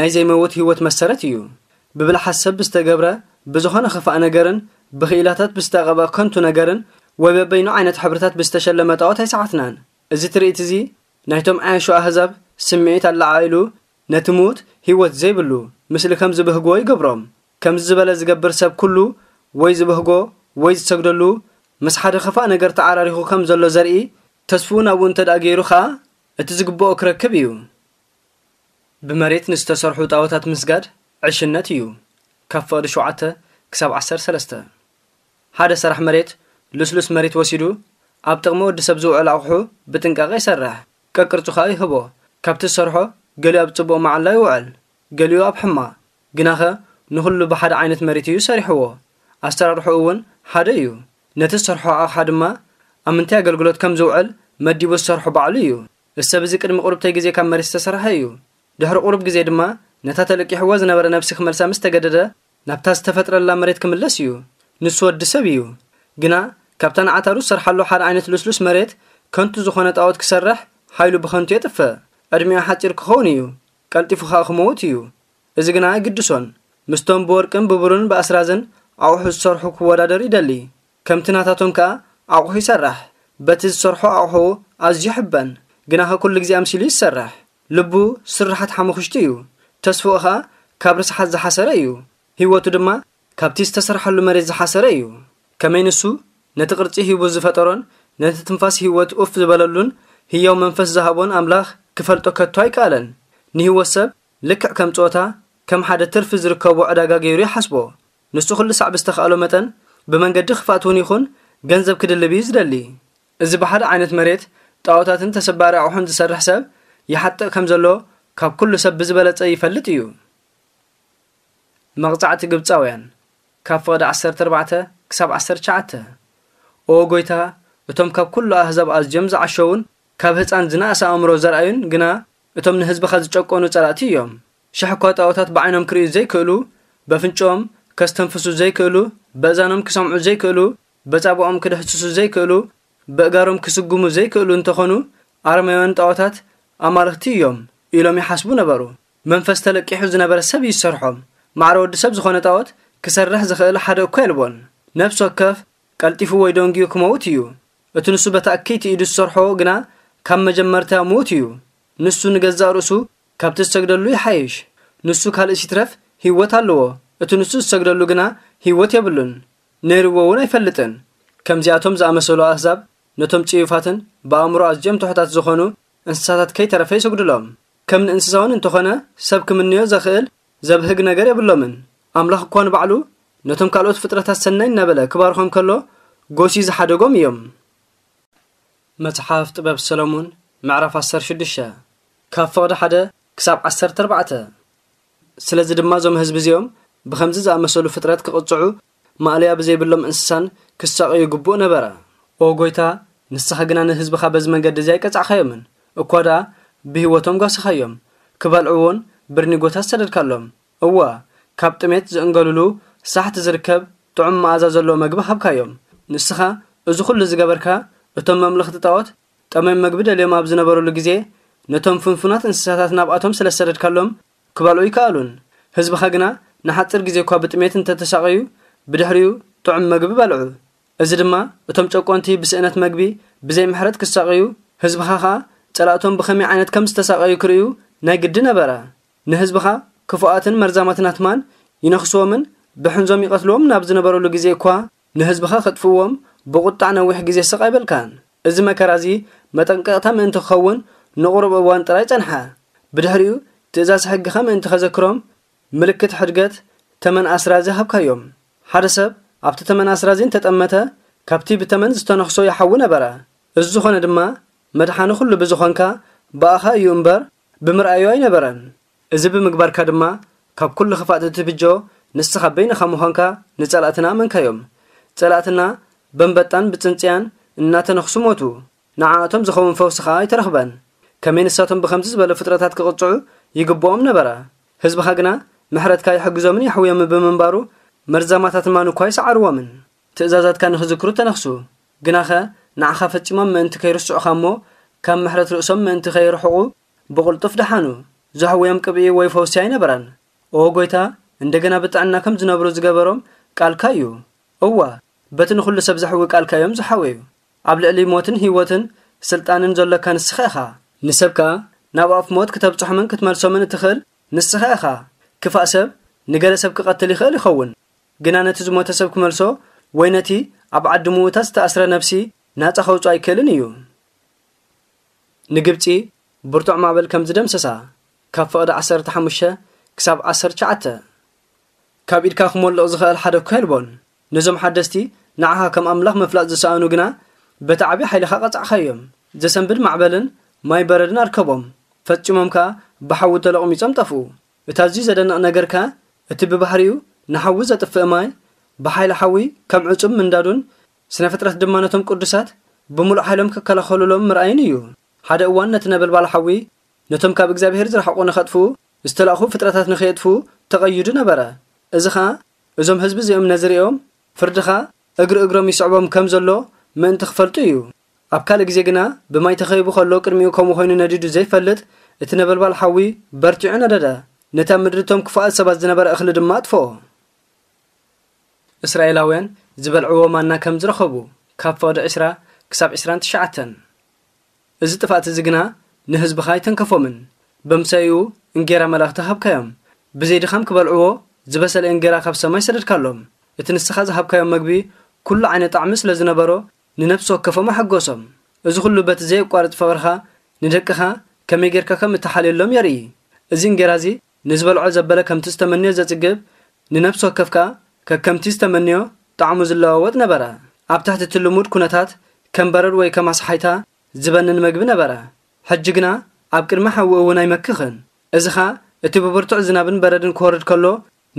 ናይ ዘይመውት ህይወት መሰረት እዩ ብብልሓት ሰብ ብዝተገብረ ብዝኾነ ኽፋእ ነገርን ብኽኢላታት ብዝተቐበ ከንቱ ነገርን ወይ በበይኑ ዓይነት ሕብርታት ብዝተሸለመ ጣዖት ኣይሰዓትናን እዚ ትርኢት እዚ ናይቶም ኣያሹ ኣህዛብ ስምዒት ኣላዓኢሉ ነቲ ምዉት ህይወት ዘይብሉ ምስሊ ከም ዝበህግዎ ይገብሮም ከምዚ ዝበለ ዝገብር ሰብ ኩሉ ወይ ዝበህጎ ወይ ዝሰግደሉ ምስ ሓደ ኽፋእ ነገር ተዓራሪኹ ከም ዘሎ ዘርኢ ተስፍኡ ናብኡ እንተ ደኣ ገይሩ ኸዓ እቲ ዝግብኦ ክረክብ እዩ ብመሬት ንዝተሰርሑ ጣዖታት ምስጋድ ዕሽነት እዩ ካብ ፍቕዲ 7 ክሳብ 13 ሓደ ስራሕ መሬት ልስሉስ መሬት ወሲዱ ኣብ ጥቕሚ ወዲ ሰብ ዝውዕል ኣቑሑ ብጥንቃቐ ይሰርሕ ቀቅርጹ ኸ ይህቦ ካብቲ ዝሰርሖ ገሊኡ ኣብ ጽቡቕ መዓላ ይውዕል ገሊኡ ኣብ ሕማቕ ግናኸ ንኹሉ ብሓደ ዓይነት መሬት እዩ ሰሪሕዎ ኣሰራርሑ እውን ሓደ እዩ ነቲ ዝሰርሖ ኣቕሓ ድማ ኣብ ምንታይ ኣገልግሎት ከም ዝውዕል መዲቡ ዝሰርሖ ባዕሉ እዩ እሰብ እዚ ቅድሚ ቁርብተይ ግዜ ካብ መሬት ዝተሰርሐ እዩ ድሕሪ ቁሩብ ግዜ ድማ ነታ ተለቂሕዎ ዝነበረ ነብሲ ክመልሳ ምስ ተገደደ ናብታ ዝተፈጥረላ መሬት ክምለስ እዩ። ንሱ ወዲ ሰብ እዩ። ግና ካብታ ንዓታሩ ዝሰርሓሉ ሓደ ዓይነት ልስሉስ መሬት ከንቱ ዝኾነ ጣዖት ክሰርሕ ሓይሉ ብኸንቱ የጥፍእ ዕድሚኡ ሓፂር ክኸውን እዩ። ቀልጢፉ ከዓ ክመውት እዩ። እዚ ግና ኣይግድሶን። ምስቶም ብወርቅን ብብሩን ብኣስራዝን ኣቑሑ ዝሰርሑ ክወዳደር ይደሊ። ከምቲ ናታቶም ከዓ ኣቑሑ ይሰርሕ። በቲ ዝሰርሖ ኣቑሑ ኣዝዩ ሕበን ግናኸ ኩሉ ግዜ ኣምሲሉ ይሰርሕ። ልቡ ስራሓት ሓሙኽሽቲ እዩ ተስፍኡ ኸዓ ካብ ርስሓት ዝሓሰረ እዩ። ህይወቱ ድማ ካብቲ ዝተሰርሐሉ መሬት ዝሓሰረ እዩ። ከመይ ንሱ? ነቲ ቅርፂ ሂቡ ዝፈጠሮን ነቲ ትንፋስ ህይወት ኡፍ ዝበለሉን ህያው መንፈስ ዝሃቦን ኣምላኽ ክፈልጦ ከቶ ኣይከኣለን። ንህይወት ሰብ ልክዕ ከም ፆታ ከም ሓደ ትርፊ ዝርከቦ ዕዳጋ ገይሩ ይሓስቦ። ንሱ ኩሉ ሳዕ ብዝተኸኣሎ መጠን ብመንገዲ ክፋት እውን ይኹን ገንዘብ ክድልብ እዩ ዝደሊ። እዚ ብሓደ ዓይነት መሬት ጣዖታትን ተሰባሪ ኣቑሑን ዝሰርሕ ሰብ ይሓጥእ ከም ዘሎ ካብ ኩሉ ሰብ ብዝበለጸ ይፈልጥ እዩ። መቕጻዕቲ ግብፃውያን ካብ ፍቕዲ 14 ክሳብ 19 ኦ ጎይታ እቶም ካብ ኩሉ ኣህዛብ ኣዝዮም ዝዓሸውን ካብ ህፃን ዝነእሰ ኣእምሮ ዘርኣዩን ግና እቶም ንህዝብኻ ዝጨቆኑ ጸላእቲ እዮም። ሽሕ እኳ ጣዖታት ብዓይኖም ክርእዩ ዘይክእሉ በፍንጮኦም ከስተንፍሱ ዘይክእሉ በእዛኖም ክሰምዑ ዘይክእሉ በጻብኦም ክድሕስሱ ዘይክእሉ ብእጋሮም ክስጉሙ ዘይክእሉ እንተኾኑ ኣረማውያን ጣዖታት ኣማልኽቲ እዮም ኢሎም ይሓስቡ ነበሩ። መንፈስ ተለቂሑ ዝነበረ ሰብ እዩ ዝሰርሖም ማዕረ ወዲ ሰብ ዝኾነ ጣዖት ክሰርሕ ዝኽእል ሓደ እኳ የልቦን። ነብሲ ወከፍ ቀልጢፉ ወይ ደንጊኡ ክመውት እዩ። እቲ ንሱ በተኣከይቲ ኢዱ ዝሰርሖ ግና ካብ መጀመርታ ምዉት እዩ። ንሱ ንገዛእ ርእሱ ካብቲ ዝሰግደሉ ይሓይሽ። ንሱ ካልእ ሲትረፍ ህይወት ኣለዎ። እቲ ንሱ ዝሰግደሉ ግና ህይወት የብሉን። ነይርዎ እውን ኣይፈልጥን። ከምዚኣቶም ዝኣመሰሉ ኣሕዛብ ነቶም ጭዩፋትን ብኣእምሮ ኣዝዮም ትሑታት ዝኾኑ እንስሳታት ከይተረፈ ይሰግድሎም ከም ንእንስሳውን እንተኾነ ሰብ ክምንዮ ዘኽእል ዘብህግ ነገር የብሎምን። ኣምላኽ እኳ ንባዕሉ ነቶም ካልኦት ፍጥረታት ሰናይ እናበለ ክባርኾም ከሎ ጎሲ ዝሓደጎም እዮም። መጽሓፍ ጥበብ ሰሎሞን ምዕራፍ 16 ካብ ፍቕዲ ሓደ ክሳብ 14 ስለዚ ድማ እዞም ህዝቢ እዚኦም ብከምዚ ዝኣመሰሉ ፍጥረት ክቕፅዑ ማእልያ ብዘይብሎም እንስሳን ክሳቐዩ ግቡእ ነበረ። ኦ ጎይታ ንስኻ ግና ንህዝብኻ በዚ መንገዲ እዚ ኣይቀጻዕኸዮምን እኳ ደኣ ብህይወቶም ጓስኻዮም ክበልዑ እውን ብርኒጎታት ሰደድካሎም እዋ ካብ ጥሜት ዝእንገሉሉ ሳሕቲ ዝርከብ ጥዑም መኣዛ ዘለዎ መግቢ ሃብካዮም። ንስኻ እዚ ኩሉ ዝገበርካ እቶም መምለኽቲ ጣዖት ጠመይ መግቢ ደልዮም ኣብ ዝነበረሉ ግዜ ነቶም ፍንፉናት እንስሳታት ናብኣቶም ስለ ዝሰደድካሎም ክበልዑ ይከኣሉን። ህዝብኻ ግና ንሓፂር ግዜ እኳ ብጥሜት እንተተሳቐዩ ብድሕሪኡ ጥዑም መግቢ በልዑ። እዚ ድማ እቶም ጨቆንቲ ብስእነት መግቢ ብዘይ ምሕረት ክሳቐዩ ህዝብኻ ኸኣ ጸላእቶም ብኸመይ ዓይነት ከም ዝተሳቐዩ ክርእዩ ናይ ግዲ ነበረ ንህዝብኻ ክፉኣትን መርዛማትን ኣትማን ይነኽስዎምን ብሕንዞም ይቐትልዎም ናብ ዝነበረሉ ግዜ እኳ ንህዝብኻ ከጥፍዎም ብቁጣዕ ነዊሕ ግዜ ስቕ ኣይበልካን እዚ መከራ እዚ መጠንቀቕታ ምእንቲ ክኸውን ንቑሩብ እዋን ጥራይ ጸንሐ ብድሕሪኡ ትእዛዝ ሕጊኻ ምእንቲ ኸዘክሮም ምልክት ሕድገት ተመን ኣስራዚ ሃብካዮም ሓደ ሰብ ኣብቲ ተመን ኣስራዚ እንተጠመተ ካብቲ ብተመን ዝተነኽሶ ይሓዊ ነበረ እዚ ዝኾነ ድማ መድሓኒ ኩሉ ብዝኾንካ በኣኻ እዩ እምበር ብምርኣዩ ኣይነበረን። እዚ ብምግባርካ ድማ ካብ ኩሉ ክፋእቲ እትብጆ ንስኻ በይንኻ ምዃንካ ንጸላእትና ኣመንካዮም ጸላእትና በንበጣን ብፅንፅያን እናተነኽሱ ሞቱ ንዓኣቶም ዝኸውን ፈውሲ ከዓ ኣይተረኽበን። ከመይ ንሳቶም ብከምዚ ዝበለ ፍጥረታት ክቕፅዑ ይግብኦም ነበረ? ህዝብኻ ግና ምሕረትካ ይሕግዞምን ይሕውዮምን ብምንባሩ መርዛማታት ማን እኳ ይሰዓርዎምን። ትእዛዛትካ ንኽዝክሩ ተነኽሱ። ግና ኸ ንዓኻ ፈጺሞም ምእንቲ ከይርስዑኻ እሞ ካብ ምሕረት ርእሶም ምእንቲ ከይርሕቑ ብቕልጡፍ ደሓኑ ዘሕውዮም ቅብኢ ወይ ፈውሲ ኣይነበረን ኦ ጎይታ እንደገና ብጥዕና ከም ዝነብሩ ዝገበሮም ቃልካ እዩ እዋ በቲ ንኹሉ ሰብ ዘሕዊ ቃልካ እዮም ዝሓወዩ ኣብ ልዕሊ ሞትን ህይወትን ስልጣንን ዘለካ ንስኻ ኢኻ ንሰብ ከዓ ናብ ኣፍ ሞት ክተብፅሖምን ክትመልሶምን እትኽእል ንስኻ ኢኻ ክፋእ ሰብ ንገለ ሰብ ክቐትል ይኽእል ይኸውን ግና ነቲ ዝሞተ ሰብ ክመልሶ ወይ ነቲ ኣብ ዓዲ ምዉታት ዝተኣስረ ነብሲ ናፃ ከውፁ ኣይክእልን እዩ ንግብፂ ብርቱዕ ማዕበል ከም ዝደምሰሳ ካብ ፍቕዲ 15 ክሳብ 19 ካብ ኢድካ ክመልቕ ዝኽእል ሓደ እኳ ይልቦን ነዞም ሓደስቲ ንዓኻ ከም ኣምላኽ ምፍላጥ ዝሰኣኑ ግና በቲ ዓብዪ ሓይልኻ ቐጻዕኻዮም ዘሰንብድ ማዕበልን ማይ በረድን ኣርከቦም ፈጺሞም ከዓ ብሓዊ ተለቕሚፆም ጠፍኡ እታ ኣዝዩ ዘደንቕ ነገርካ እቲ ብባህሪኡ ንሓዊ ዘጥፍእ ማይ ብሓይሊ ሓዊ ከም ዕጹም ምንዳዱን ስነ ፍጥረት ድማ ነቶም ቅዱሳት ብምሉእ ሓይሎም ክከላኸሉሎም ምርኣይን እዩ ሓደ እዋን ነቲ ነበልባል ሓዊ ነቶም ካብ እግዚኣብሔር ዝረሓቑ ንኸጥፉ ዝተላእኹ ፍጥረታት ንኸየጥፉ ተቐይዱ ነበረ እዚ ኸዓ እዞም ህዝቢ እዚኦም ነዝሪኦም ፍርድኻ እግሪ እግሮም ይስዕቦም ከም ዘሎ ምእንቲ ክፈልጡ እዩ ኣብ ካልእ ግዜ ግና ብማይ ተኸይቡ ከሎ ቅድሚኡ ከምኡ ኮይኑ ነዲዱ ዘይፈልጥ እቲ ነበልባል ሓዊ በርቲዑ ነደደ ነታ ምድሪቶም ክፉኣት ሰባት ዝነበረ እኽሊ ድማ ኣጥፍኦ እስራኤላውያን ዝበልዕዎ ማና ከም ዝረኸቡ ካብ ፍቕዲ 20 ክሳብ 29 እዚ ጥፋእቲ እዚ ግና ንህዝብኻ ኣይተንከፎምን። በምሳይኡ እንጌራ መላእኽቲ ሃብካዮም። ብዘይ ድኻም ክበልዕዎ ዝበሰለ እንጌራ ካብ ሰማይ ሰደድካሎም። እቲ ንስኻ ዝሃብካዮም መግቢ ኩሉ ዓይነት ጣዕሚ ስለ ዝነበሮ ንነብሲ ወከፎም ኣሐጎሶም። እዚ ኩሉ በቲ ዘየቋርፅ ፍቕርኻ ንደቅኻ ከመይ ጌርካ ከም እተሓልየሎም የርኢ። እዚ እንጌራ እዚ ንዝበልዖ ዘበለ ከምቲ ዝተመንዮ ዘጽግብ ንነብሲ ወከፍካ ከከምቲ ዝተመንዮ ጣዕሙ ዝለዋወጥ ነበረ ኣብ ታሕቲ እቲ ልሙድ ኩነታት ከም በረድ ወይ ከም ኣስሓይታ ዝበንን መግቢ ነበረ ሕጂ ግና ኣብ ቅድሚ ሓዊ እውን ኣይመክኽን እዚ ኸ እቲ ብብርቱዕ ዝናብን በረድን ክወርድ ከሎ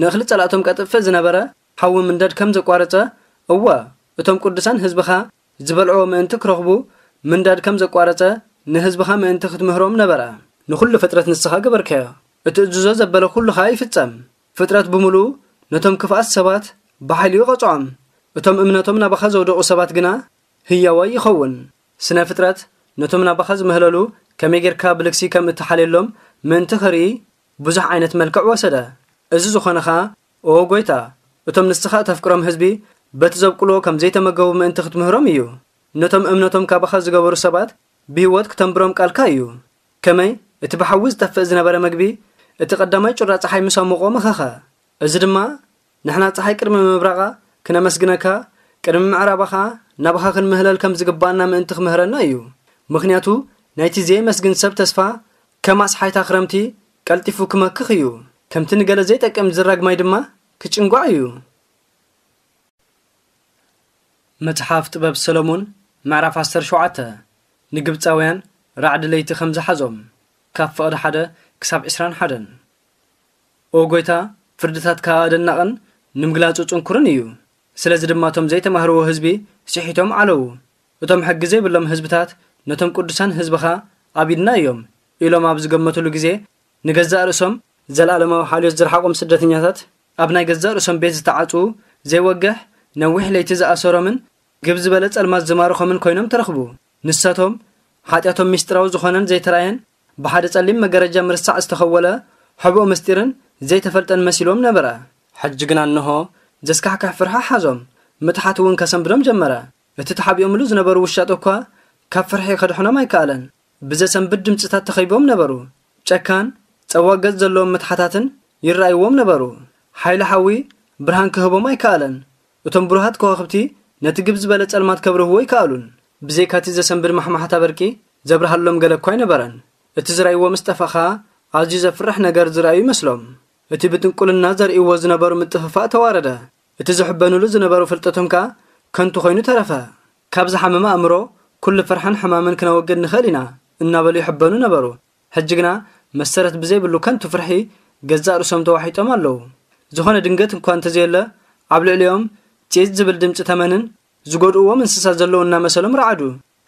ንእኽሊ ጸላእቶም ቀጥፍእ ዝነበረ ሓዊ ምንደድ ከም ዘቋረፀ እወ እቶም ቅዱሳን ህዝብኻ ዝበልዕዎ ምእንቲ ክረኽቡ ምንዳድ ከም ዘቋረፀ ንህዝብኻ ምእንቲ ክትምህሮም ነበረ ንኩሉ ፍጥረት ንስኻ ገበርከዮ እቲ እዝዞ ዘበለ ኩሉ ኸ ይፍጸም ፍጥረት ብምሉኡ ነቶም ክፍኣት ሰባት ብሓይሊ ይቐጽዖም እቶም እምነቶም ናባኻ ዘውደቑ ሰባት ግና ህያዋይ ይኸውን ስነ ፍጥረት ነቶም ናባኻ ዝምህለሉ ከመይ ጌርካ ብልክሲ ከም እትሓልየሎም ምእንቲ ክርኢ ብዙሕ ዓይነት መልክዕ ወሰደ እዚ ዝኾነ ኸኣ ኦ ጐይታ እቶም ንስኻ እተፍቅሮም ህዝቢ በቲ ዘብቅልዎ ከም ዘይተመገቡ ምእንቲ ክትምህሮም እዩ ነቶም እምነቶም ካባኻ ዝገበሩ ሰባት ብህይወት ክተንብሮም ቃልካ እዩ ከመይ እቲ ብሓዊ ዝጠፍእ ዝነበረ መግቢ እቲ ቀዳማይ ጩራ ፀሓይ ምስ ኣሞቆ መኸኸ እዚ ድማ ንሕና ፀሓይ ቅድሚ ምብራቓ ክነመስግነካ ቅድሚ ምዕራባኻ ናብኻ ክንምህለል ከም ዝግባአና ምእንቲ ክምህረና እዩ። ምክንያቱ ናይቲ ዘይመስግን ሰብ ተስፋ ከም ኣስሓይታ ክረምቲ ቀልጢፉ ክመክኽ እዩ። ከምቲ ንገለ ዘይጠቅም ዝራግ ማይ ድማ ክጭንጓዕ እዩ። መጽሓፍ ጥበብ ሰሎሞን ምዕራፍ 17 ንግብፃውያን ራዕዲ ለይቲ ከም ዝሓዞም ካብ ፍቕዲ ሓደ ክሳብ 21 ኦ ጎይታ ፍርድታትካ ኣደናቕን ንምግላጹ ጽንኩርን እዩ ስለዚ ድማ እቶም ዘይተማህርዎ ህዝቢ ስሒቶም ዓለዉ እቶም ሕጊ ዘይብሎም ህዝብታት ነቶም ቅዱሳን ህዝብኻ ኣቢድና እዮም ኢሎም ኣብ ዝገመትሉ ግዜ ንገዛእ ርእሶም ዘለኣለማዊ ሓልዮት ዝረሓቆም ስደተኛታት ኣብ ናይ ገዛእ ርእሶም ቤት ዝተዓጽኡ ዘይወግሕ ነዊሕ ለይቲ ዝኣሰሮምን ግብ ዝበለ ጸልማት ዝማርኾምን ኮይኖም ተረኽቡ ንሳቶም ሓጢኣቶም ምስጢራዊ ዝኾነን ዘይተራየን ብሓደ ጸሊም መገረጃ ምርሳዕ ዝተኸወለ ሕቡእ ምስጢርን ዘይተፈልጠን መሲሎም ነበረ ሕጂ ግና እንሆ። ዘስካሕካሕ ፍርሃ ሓዞም ምትሓት እውን ከሰንብዶም ጀመረ። እቲ ተሓቢኦምሉ ዝነበሩ ውሻጥ እኳ ካብ ፍርሒ ከድሕኖም ኣይከኣለን። ብዘሰንብድ ድምፅታት ተኸይቦም ነበሩ። ጨካን ጸዋገጽ ዘለዎም ምትሓታትን ይረኣይዎም ነበሩ። ሓይሊ ሓዊ ብርሃን ክህቦም ኣይከኣለን። እቶም ብሩሃት ከዋኽብቲ ነቲ ግብ ዝበለ ጸልማት ከብርህዎ ይከኣሉን። ብዘይካቲ ዘሰንብድ ማሕማሕታ በርቂ ዘብርሃሎም ገለ እኳ ኣይነበረን። እቲ ዝረኣይዎ ምስ ጠፋ ኸኣ ኣዝዩ ዘፍርሕ ነገር ዝረኣዩ ይመስሎም እቲ ብጥንቁልና ዘርእይዎ ዝነበሩ ምጥፍፋእ ተዋረደ። እቲ ዝሕበንሉ ዝነበሩ ፍልጠቶም ከኣ ከንቱ ኮይኑ ተረፈ። ካብ ዝሓመመ ኣእምሮ ኩሉ ፍርሕን ሕማምን ክነወግድ ንኽእል ኢና እናበሉ ይሕበኑ ነበሩ። ሕጂ ግና መሰረት ብዘይብሉ ከንቱ ፍርሒ ገዛእ ርእሶም ተዋሒጦም ኣለዉ። ዝኾነ ድንገት እኳ እንተዘየለ ኣብ ልዕሊኦም ጭዝ ዝብል ድምፂ ተመንን ዝጎድእዎም እንስሳት ዘለዉ እናመሰሎም ረዓዱ።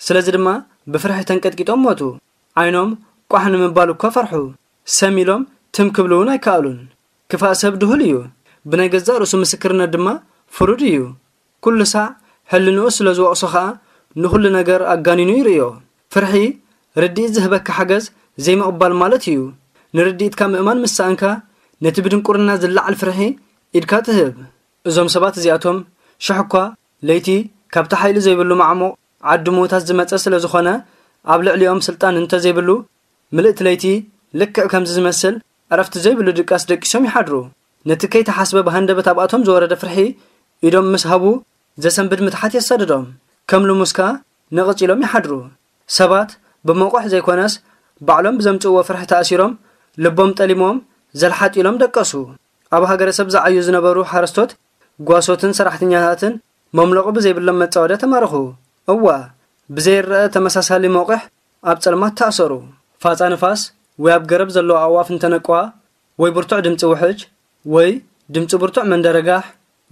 ስለዚ ድማ ብፍርሒ ተንቀጥቂጦም ሞቱ። ዓይኖም ቋሕ ንምባል እኳ ፈርሑ። ሰሚሎም ትም ክብሉ እውን ኣይከኣሉን ክፋእ ሰብ ድሁል እዩ። ብናይ ገዛእ ርእሱ ምስክርነት ድማ ፍሩድ እዩ። ኩሉ ሳዕ ሕልንኡ ስለ ዝወቕሶ ኸዓ ንኹሉ ነገር ኣጋኒኑ ይርዮ ፍርሒ ርዲኢት ዝህበካ ሓገዝ ዘይምቕባል ማለት እዩ። ንርዲኢትካ ምእማን ምሳእንካ ነቲ ብድንቁርና ዝለዓል ፍርሒ ኢድካ ትህብ። እዞም ሰባት እዚኣቶም ሽሕ እኳ ለይቲ ካብቲ ሓይሊ ዘይብሉ ማዕሙቕ ዓዲ ሞታት ዝመፀ ስለ ዝኾነ ኣብ ልዕሊኦም ስልጣን እንተዘይብሉ ምልእቲ ለይቲ ልክዕ ከምዚ ዝመስል ዕረፍቲ ዘይብሉ ድቃስ ደቂሶም ይሓድሩ። ነቲ ከይተሓስበ ብሃንደበት ኣብኣቶም ዝወረደ ፍርሒ ኢዶም ምስ ሃቡ ዘሰንብድ ምትሓት የሰድዶም ከም ልሙስካ ንቕፂሎም ይሓድሩ። ሰባት ብመቑሕ ዘይኮነስ ባዕሎም ብዘምጽእዎ ፍርሒ ተኣሲሮም ልቦም ጠሊሞም ዘልሓጢሎም ደቀሱ። ኣብ ሃገረሰብ ዝዓዩ ዝነበሩ ሓረስቶት ጓሶትን ሰራሕተኛታትን መምለቑ ብዘይብሎም መጻወደ ተማርኹ። እዋ ብዘይረአ ተመሳሳሊ መቑሕ ኣብ ጸልማት ተኣሰሩ። ፋፃ ንፋስ ወይ ኣብ ገረብ ዘለዎ ኣዋፍ እንተነቅዋ ወይ ብርቱዕ ድምፂ ውሕጅ ወይ ድምፂ ብርቱዕ መንደረጋሕ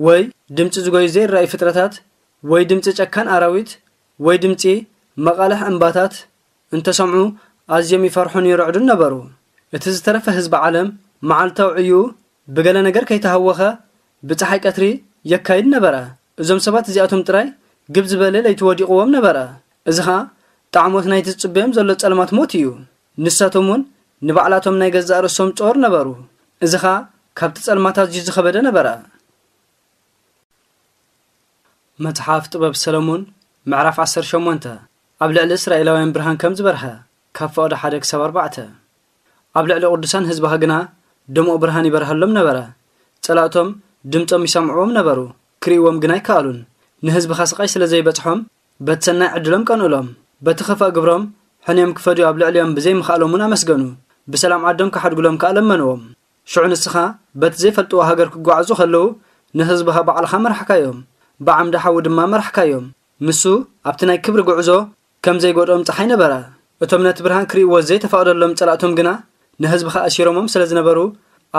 ወይ ድምፂ ዝጎዩ ዘይረኣዩ ፍጥረታት ወይ ድምፂ ጨካን ኣራዊት ወይ ድምፂ መቓልሕ እምባታት እንተሰምዑ ኣዝዮም ይፈርሑን ይርዕዱን ነበሩ እቲ ዝተረፈ ህዝቢ ዓለም መዓልታዊ ዕዩ ብገለ ነገር ከይተሃወኸ ብፀሓይ ቀትሪ የካይድ ነበረ እዞም ሰባት እዚኣቶም ጥራይ ግብ ዝበለ ለይትወዲቕዎም ነበረ እዚ ኸዓ ጣዕሞት ናይቲ ዝፅበዮም ዘሎ ጸልማት ሞት እዩ ንሳቶም እውን ንባዕላቶም ናይ ገዛእ ርእሶም ጾር ነበሩ እዚ ኸዓ ካብቲ ጸልማት ኣዝዩ ዝኸበደ ነበረ መጽሓፍ ጥበብ ሰሎሞን ምዕራፍ 18 ኣብ ልዕሊ እስራኤላውያን ብርሃን ከም ዝበርሀ ካብ ፍቕዲ ሓደ ክሳብ ኣርባዕተ ኣብ ልዕሊ ቅዱሳን ህዝብኻ ግና ድሙቕ ብርሃን ይበርሃሎም ነበረ ጸላእቶም ድምፆም ይሰምዕዎም ነበሩ ክርእዎም ግን ኣይከኣሉን ንህዝብኻ ስቓይ ስለ ዘይበጽሖም በቲ ሰናይ ዕድሎም ቀንእሎም በቲ ኽፋእ ግብሮም ሕንዮም ክፈድዩ ኣብ ልዕልዮም ብዘይምኽኣሎምን ኣመስገኑ ብሰላም ዓዶም ክሓድግሎም ከዓ ለመንዎም ሽዑ ንስኻ በቲ ዘይፈልጥዎ ሃገር ክጓዓዙ ከለዉ ንህዝብኻ ባዕልኻ መራሕካዮም ብዓምዲ ሓዊ ድማ መራሕካዮም ንሱ ኣብቲ ናይ ክብሪ ጉዕዞ ከም ዘይጎድኦም ፀሓይ ነበረ እቶም ነቲ ብርሃን ክርእይዎ ዘይተፈቕደሎም ጸላእቶም ግና ንህዝብኻ ኣሲሮሞም ስለ ዝነበሩ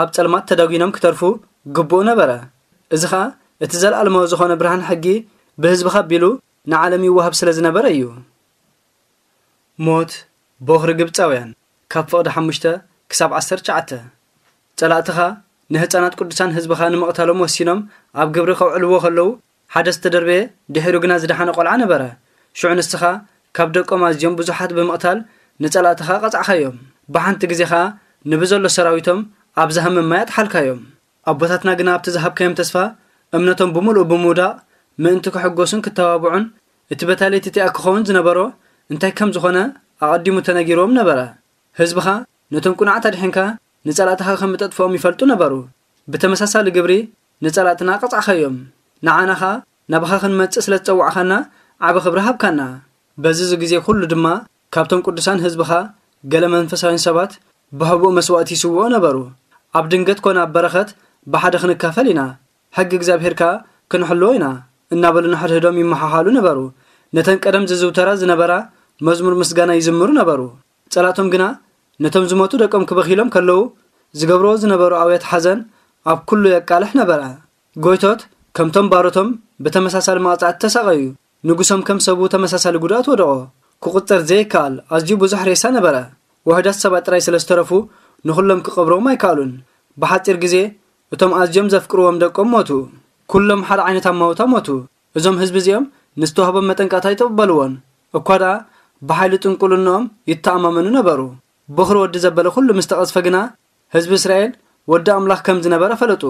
ኣብ ጸልማት ተዳጊኖም ክተርፉ ግቡእ ነበረ እዚ ኸዓ እቲ ዘለኣለማዊ ዝኾነ ብርሃን ሕጊ ብህዝብኻ ኣቢሉ ንዓለም ይወሃብ ስለ ዝነበረ እዩ ሞት በኽሪ ግብፃውያን ካብ ፍቕዲ ሓሙሽተ ክሳብ ዓሰርተ ሸዓተ ጸላእትኻ ንህፃናት ቅዱሳን ህዝብኻ ንምቕታሎም ወሲኖም ኣብ ግብሪ ከውዕልዎ ከለዉ ሓደ ዝተደርበየ ድሒሩ ግና ዝደሓነ ቆልዓ ነበረ ሽዑ ንስኻ ካብ ደቆም ኣዝዮም ብዙሓት ብምቕታል ንጸላእትኻ ቐጻዕኻዮም ብሓንቲ ግዜ ኸዓ ንብዘሎ ሰራዊቶም ኣብ ዝሃመም ማያት ሓልካዮም ኣቦታትና ግና ኣብቲ ዝሃብካዮም ተስፋ እምነቶም ብምሉእ ብምውዳቕ ምእንቲ ክሕጎሱን ክተባብዑን እቲ በታለይቲ እቲኣ ክኸውን ዝነበሮ እንታይ ከም ዝኾነ ኣቐዲሙ ተነጊሮም ነበረ ህዝብኻ ነቶም ቁንዓት ኣድሒንካ ንጸላእትኻ ከም እጠጥፍኦም ይፈልጡ ነበሩ። ብተመሳሳሊ ግብሪ ንጸላእትና ቐጻዕኸዮም ንዓናኻ ናብኻ ክንመጽእ ስለ ዝጸዋዕኻና ዓብ ክብሪ ሃብካና። በዚ ዚ ግዜ ኩሉ ድማ ካብቶም ቅዱሳን ህዝብኻ ገለ መንፈሳውያን ሰባት ብህቡእ መስዋእቲ ይስውዑ ነበሩ። ኣብ ድንገት ኮነ ኣብ በረኸት ብሓደ ክንካፈል ኢና። ሕጊ እግዚኣብሔርካ ክንሕልዎ ኢና። እናበሉ ንሕድሕዶም ይመሓሓሉ ነበሩ። ነተን ቀደም ዝዝውተራ ዝነበራ መዝሙር ምስጋና ይዝምሩ ነበሩ። ጸላቶም ግና ነቶም ዝሞቱ ደቆም ክበኺሎም ከለዉ ዝገብርዎ ዝነበሩ ኣብያት ሓዘን ኣብ ኩሉ የቃልሕ ነበረ። ጎይቶት ከምቶም ባሮቶም ብተመሳሳሊ መቕጻዕቲ ተሰቐዩ። ንጉሶም ከም ሰቡ ተመሳሳሊ ጉድኣት ወደቖ ክቝፅር ዘይከኣል ኣዝዩ ብዙሕ ሬሳ ነበረ። ውሕዳት ሰባት ጥራይ ስለ ዝተረፉ ንኹሎም ክቐብሮም ኣይከኣሉን። ብሓፂር ግዜ እቶም ኣዝዮም ዘፍቅርዎም ደቆም ሞቱ። ኩሎም ሓደ ዓይነት ኣማውታ ሞቱ። እዞም ህዝቢ እዚኦም ንዝተዋህቦም መጠንቃታ ይተቐበልዎን እኳ ደኣ ብሓይሊ ጥንቁልንኦም ይተኣማመኑ ነበሩ ብኽሪ ወዲ ዘበለ ኩሉ ምስ ተቐዝፈ ግና ህዝቢ እስራኤል ወዲ ኣምላኽ ከም ዝነበረ ፈለጡ።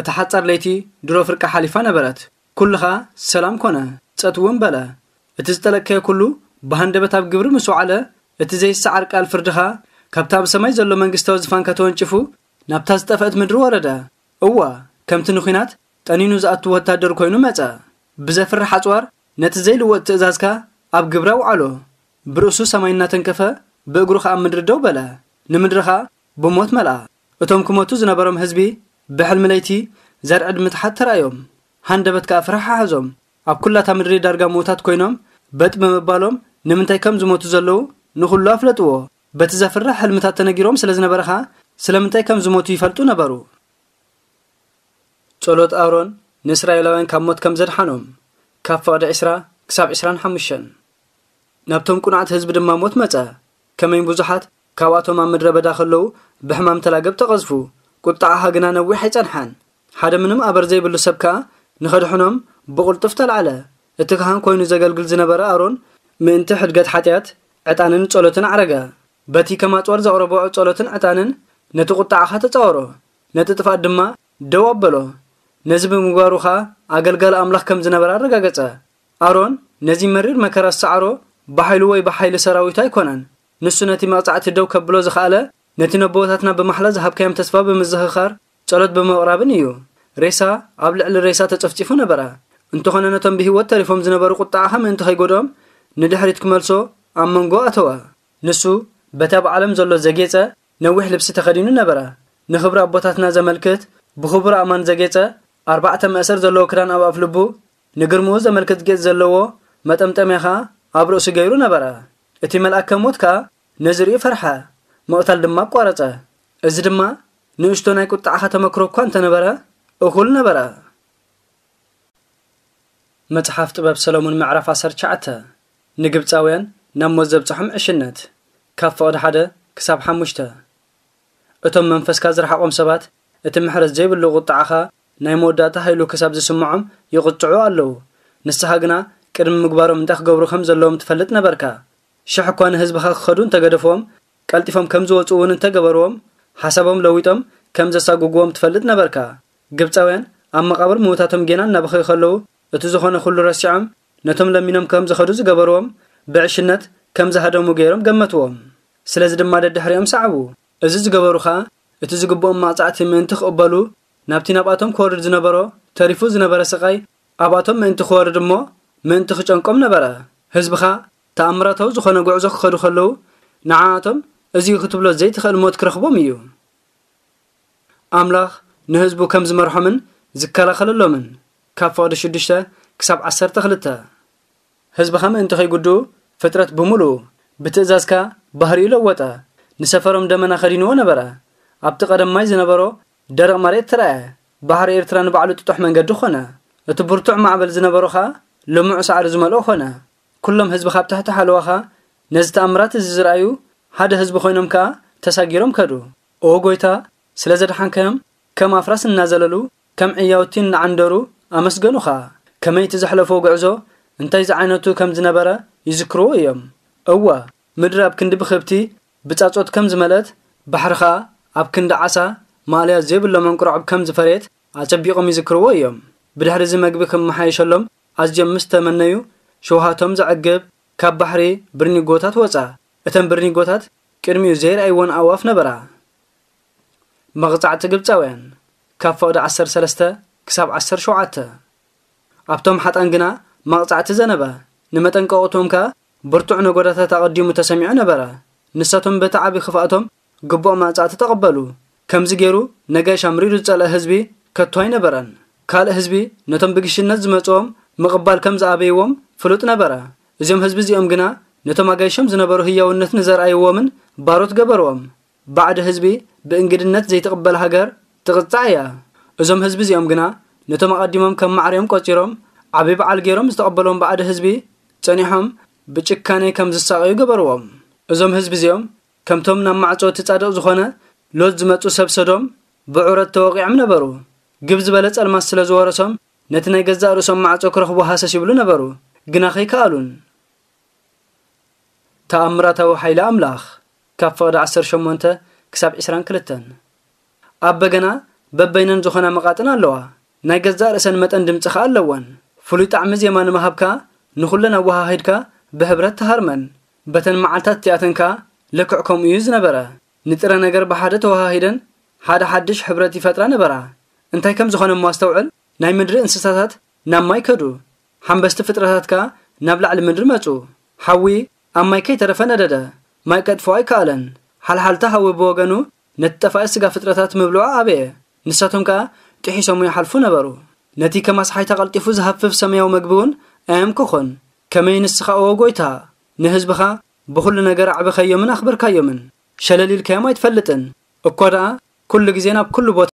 እቲ ሓጻር ለይቲ ድሮ ፍርቂ ሓሊፋ ነበረት። ኩሉኻ ሰላም ኮነ ጸት እውን በለ። እቲ ዝጠለቅከየ ኩሉ ብሃንደበት ኣብ ግብሪ ምስ ወዓለ እቲ ዘይሰዓር ቃል ፍርድኻ ካብታ ኣብ ሰማይ ዘሎ መንግስታዊ ዝፋንካ ተወንጭፉ ናብታ ዝጠፍአት ምድሪ ወረደ። እዋ ከምቲ ንኹናት ጠኒኑ ዝኣቱ ወታደር ኮይኑ መጸ። ብዘፍሪ ሓፅዋር ነቲ ዘይልወጥ ትእዛዝካ ኣብ ግብራ ውዓሎ ብርእሱ ሰማይ እናተንከፈ ብእግሩ ከዓ ምድሪ ደው በለ ንምድሪኻ ብሞት መልኣ እቶም ክሞቱ ዝነበሮም ህዝቢ ብሕልሚ ለይቲ ዘርዕድ ምትሓት ተራእዮም። ሃንደበት ከዓ ፍርሓ ሓዞም። ኣብ ኩላታ ምድሪ ዳርጋ ምዉታት ኮይኖም በጥ ብምባሎም ንምንታይ ከም ዝሞቱ ዘለዉ ንኹሉ ኣፍለጥዎ። በቲ ዘፍርሕ ሕልምታት ተነጊሮም ስለ ዝነበረኻ ስለምንታይ ከም ዝሞቱ ይፈልጡ ነበሩ። ጸሎት ኣሮን ንእስራኤላውያን ካብ ሞት ከም ዘድሓኖም። ካብ ፈቕዲ 20 ክሳብ 25 ናብቶም ቁኑዓት ህዝቢ ድማ ሞት መጸ ከመይ ብዙሓት ካብኣቶም ኣብ ምድረ በዳ ከለዉ ብሕማም ተላገብ ተቐዝፉ። ቁጣዓኻ ግና ነዊሕ ኣይጸንሓን ሓደ ምንም ኣበር ዘይብሉ ሰብ ከዓ ንኸድሕኖም ብቕልጡፍ ተላዕለ እቲ ካህን ኮይኑ ዘገልግል ዝነበረ ኣሮን ምእንቲ ሕድገት ሓጢኣት ዕጣንን ጸሎትን ዓረገ። በቲ ከማፅወር ዘቕረብዖ ጸሎትን ዕጣንን ነቲ ቁጣዓኻ ተጻወሮ ነቲ ጥፋት ድማ ደው ኣበሎ። ነዚ ብምግባሩ ኸ ኣገልጋሊ ኣምላኽ ከም ዝነበረ ኣረጋገጸ። ኣሮን ነዚ መሪር መከራ ዝሰዓሮ ብሓይሉ ወይ ብሓይሊ ሰራዊቱ ኣይኮነን ንሱ ነቲ መቕጻዕቲ ደው ከብሎ ዝኸኣለ ነቲ ነቦታትና ብማሕላ ዝሃብካዮም ተስፋ ብምዝኽኻር ጸሎት ብምቕራብን እዩ ሬሳ ኣብ ልዕሊ ሬሳ ተጨፍፂፉ ነበረ እንተኾነ ነቶም ብሂወት ተሪፎም ዝነበሩ ቁጣዕኻ ምእንቲ ኸይጐድኦም ንድሕሪት ክመልሶ ኣብ መንጎ ኣተወ ንሱ በቲ ኣብ ዓለም ዘሎ ዘጌፀ ነዊሕ ልብሲ ተኸዲኑ ነበረ ንኽብሪ ኣቦታትና ዘመልክት ብኽቡር ኣማን ዘጌፀ ኣርባዕተ መእሰር ዘለዎ ክዳን ኣብ ኣፍ ልቡ ንግርምኡ ዘመልክት ጌጽ ዘለዎ መጠምጠምያ ኸ ኣብ ርእሱ ገይሩ ነበረ እቲ መልኣክ ከሞት ከዓ ነዚ ርእዩ ፈርሐ መቕታል ድማ ኣቋረፀ እዚ ድማ ንእሽቶ ናይ ቁጣዕኻ ተመክሮ እኳ እንተነበረ እኹል ነበረ። መጽሓፍ ጥበብ ሰሎሞን ምዕራፍ 19 ንግብፃውያን ናብ ሞት ዘብፅሖም ዕሽነት። ካብ ፍቕዲ ሓደ ክሳብ ሓሙሽተ። እቶም መንፈስካ ዝረሓቖም ሰባት እቲ ምሕረት ዘይብሉ ቁጣዕኻ ናይ መወዳእታ ሃይሉ ክሳብ ዝስምዖም ይቕፅዑ ኣለዉ። ንስኻ ግና ቅድሚ ምግባሮም እንታይ ክገብሩ ከም ዘለዎም ትፈልጥ ነበርካ ሽሕ እኳ ንህዝብኻ ክኸዱ እንተገደፎም ቀልጢፎም ከም ዝወፁ እውን እንተገበርዎም ሓሳቦም ለዊጦም ከም ዘሳጉግዎም ትፈልጥ ነበርካ። ግብፃውያን ኣብ መቓብር ምዉታቶም ጌና እናበኸዩ ከለዉ እቲ ዝኾነ ኩሉ ረሲዖም ነቶም ለሚኖም ከም ዝኸዱ ዝገበርዎም ብዕሽነት ከም ዝሃደሙ ገይሮም ገመትዎም። ስለዚ ድማ ደድሕሪኦም ሰዕቡ እዚ ዝገበሩ ኸኣ እቲ ዝግብኦም መቕጻዕቲ ምእንቲ ክቕበሉ ናብቲ ናብኣቶም ክወርድ ዝነበሮ ተሪፉ ዝነበረ ስቓይ ኣብኣቶም ምእንቲ ክወርድ እሞ ምእንቲ ክጨንቆም ነበረ። ህዝብኻ ተኣምራታዊ ዝኾነ ጉዕዞ ክኸዱ ከለዉ ንዓኣቶም እዚ ክትብሎ ዘይትኽእል ሞት ክረኽቦም እዩ። ኣምላኽ ንህዝቡ ከም ዝመርሖምን ዝከላኸለሎምን ካብ ፍቕዲ 6 ክሳብ 12 ህዝብኻ ምእንቲ ኸይጉድኡ ፍጥረት ብምሉእ ብትእዛዝካ ባህሪ ለወጠ ንሰፈሮም ደመና ኸዲንዎ ነበረ። ኣብቲ ቀደም ማይ ዝነበሮ ደረቕ መሬት ትረአየ ባሕሪ ኤርትራ ንባዕሉ ጥጡሕ መንገዲ ኾነ። እቲ ብርቱዕ ማዕበል ዝነበሮ ኸኣ ልሙዕ ሳዕሪ ዝመልኦ ኾነ ኩሎም ህዝቢ ካብ ታሕቲ ሓለዋኻ ነዚ ተኣምራት እዚ ዝረኣዩ ሓደ ህዝቢ ኮይኖም ከዓ ተሳጊሮም ከዱ። ኦ ጎይታ ስለ ዘድሓንከዮም ከም ኣፍራስ እናዘለሉ ከም ዕያውቲ እናዓንደሩ ኣመስገኑኻ ከመይ እቲ ዘሕለፎ ጉዕዞ? እንታይ ዝዓይነቱ ከም ዝነበረ ይዝክርዎ እዮም። እዋ! ምድሪ ኣብ ክንዲ ብክብቲ ብጻጾት ከም ዝመልአት ባሕሪ ኸኣ ኣብ ክንዲ ዓሳ ማልያ ዘይብሎ መንቁርዕብ ከም ዝፈርየት ኣጸቢቖም ይዝክርዎ እዮም። ብድሕሪ እዚ መግቢ ክመሓየሸሎም ኣዝዮም ምስ ተመነዩ ሸውሃቶም ዘዕግብ ካብ ባሕሪ ብርኒጎታት ወፃ። እተን ብርኒጎታት ቅድሚኡ ዘይረኣይዎን ኣዋፍ ነበራ። መቕጻዕቲ ግብፃውያን ካብ ፈቕዲ 13 ክሳብ 17 ኣብቶም ሓጣን ግና መቕጻዕቲ ዘነበ። ንመጠንቀቕቶም ከዓ ብርቱዕ ነጎዳታት ኣቐዲሙ ተሰሚዑ ነበረ። ንሳቶም በቲ ዓብዪ ክፍኣቶም ግቡእ ማዕጻእቲ ተቐበሉ። ከምዚ ገይሩ ነጋሽ ኣምሪሩ ዝጸልአ ህዝቢ ከቶ ኣይነበረን ካልእ ህዝቢ ነቶም ብግሽነት ዝመጽኦም ምቕባል ከም ዝኣበይዎም ፍሉጥ ነበረ። እዚኦም ህዝቢ እዚኦም ግና ነቶም ኣጋይሾም ዝነበሩ ህያውነት ንዘርኣይዎምን ባሮት ገበርዎም። ባዕዲ ህዝቢ ብእንግድነት ዘይትቕበል ሃገር ትቕጻዕ እያ። እዞም ህዝቢ እዚኦም ግና ነቶም ኣቐዲሞም ከም ማዕርዮም ቆፂሮም ዓብዪ በዓል ገይሮም ዝተቐበሎም ባዕዲ ህዝቢ ጸኒሖም ብጭካኔ ከም ዝሳቐዩ ገበርዎም። እዞም ህዝቢ እዚኦም ከምቶም ናብ ማዕጾ እቲ ጻድቕ ዝኾነ ሎት ዝመጹ ሰብ ሰዶም ብዑረት ተወቂዖም ነበሩ። ግብ ዝበለ ጸልማት ስለ ዝወረሶም ነቲ ናይ ገዛእ ርእሶም ማዕጾ ክረኽቡ ሃሰስ ይብሉ ነበሩ ግና ኸይከኣሉን ተኣምራታዊ ሓይሊ ኣምላኽ ካብ ፍቕዲ 18 ክሳብ 22 ኣብ በገና በበይነን ዝኾና መቓጥን ኣለዋ። ናይ ገዛእ ርእሰን መጠን ድምፂ ኸ ኣለወን። ፍሉይ ጣዕሚ ዜማ ንምሃብካ ንኹለን ኣወሃሂድካ ብሕብረት ተሃርመን። በተን መዓልታት እቲኣተን ከዓ ልክዕ ከምኡ እዩ ዝነበረ። ንጥረ ነገር ብሓደ ተወሃሂደን ሓደ ሓድሽ ሕብረት ይፈጥራ ነበራ። እንታይ ከም ዝኾነ እሞ ኣስተውዕል? ናይ ምድሪ እንስሳታት ናብ ማይ ከዱ ሓንበስቲ ፍጥረታት ከዓ ናብ ላዕሊ ምድሪ መፁ። ሓዊ ኣብ ማይ ከይተረፈ ነደደ ማይ ቀጥፎ ኣይከኣለን። ሓልሓልታ ሓዊ ብወገኑ ነቲ ጠፋኢ ስጋ ፍጥረታት ምብልዖ ኣበየ። ንሳቶም ከዓ ጥሒሶም ይሓልፉ ነበሩ። ነቲ ከም ኣስሓይታ ቀልጢፉ ዝሃፍፍ ሰማያዊ መግቢ እውን ኣየምክኹን ከመይ ንስኻ ኦ ጎይታ ንህዝብኻ ብኩሉ ነገር ኣዕብኸዮምን ኣኽበርካዮምን ሸለሊልካዮም ኣይትፈልጥን። እኳ ደኣ ኩሉ ግዜ ናብ ኩሉ ቦታ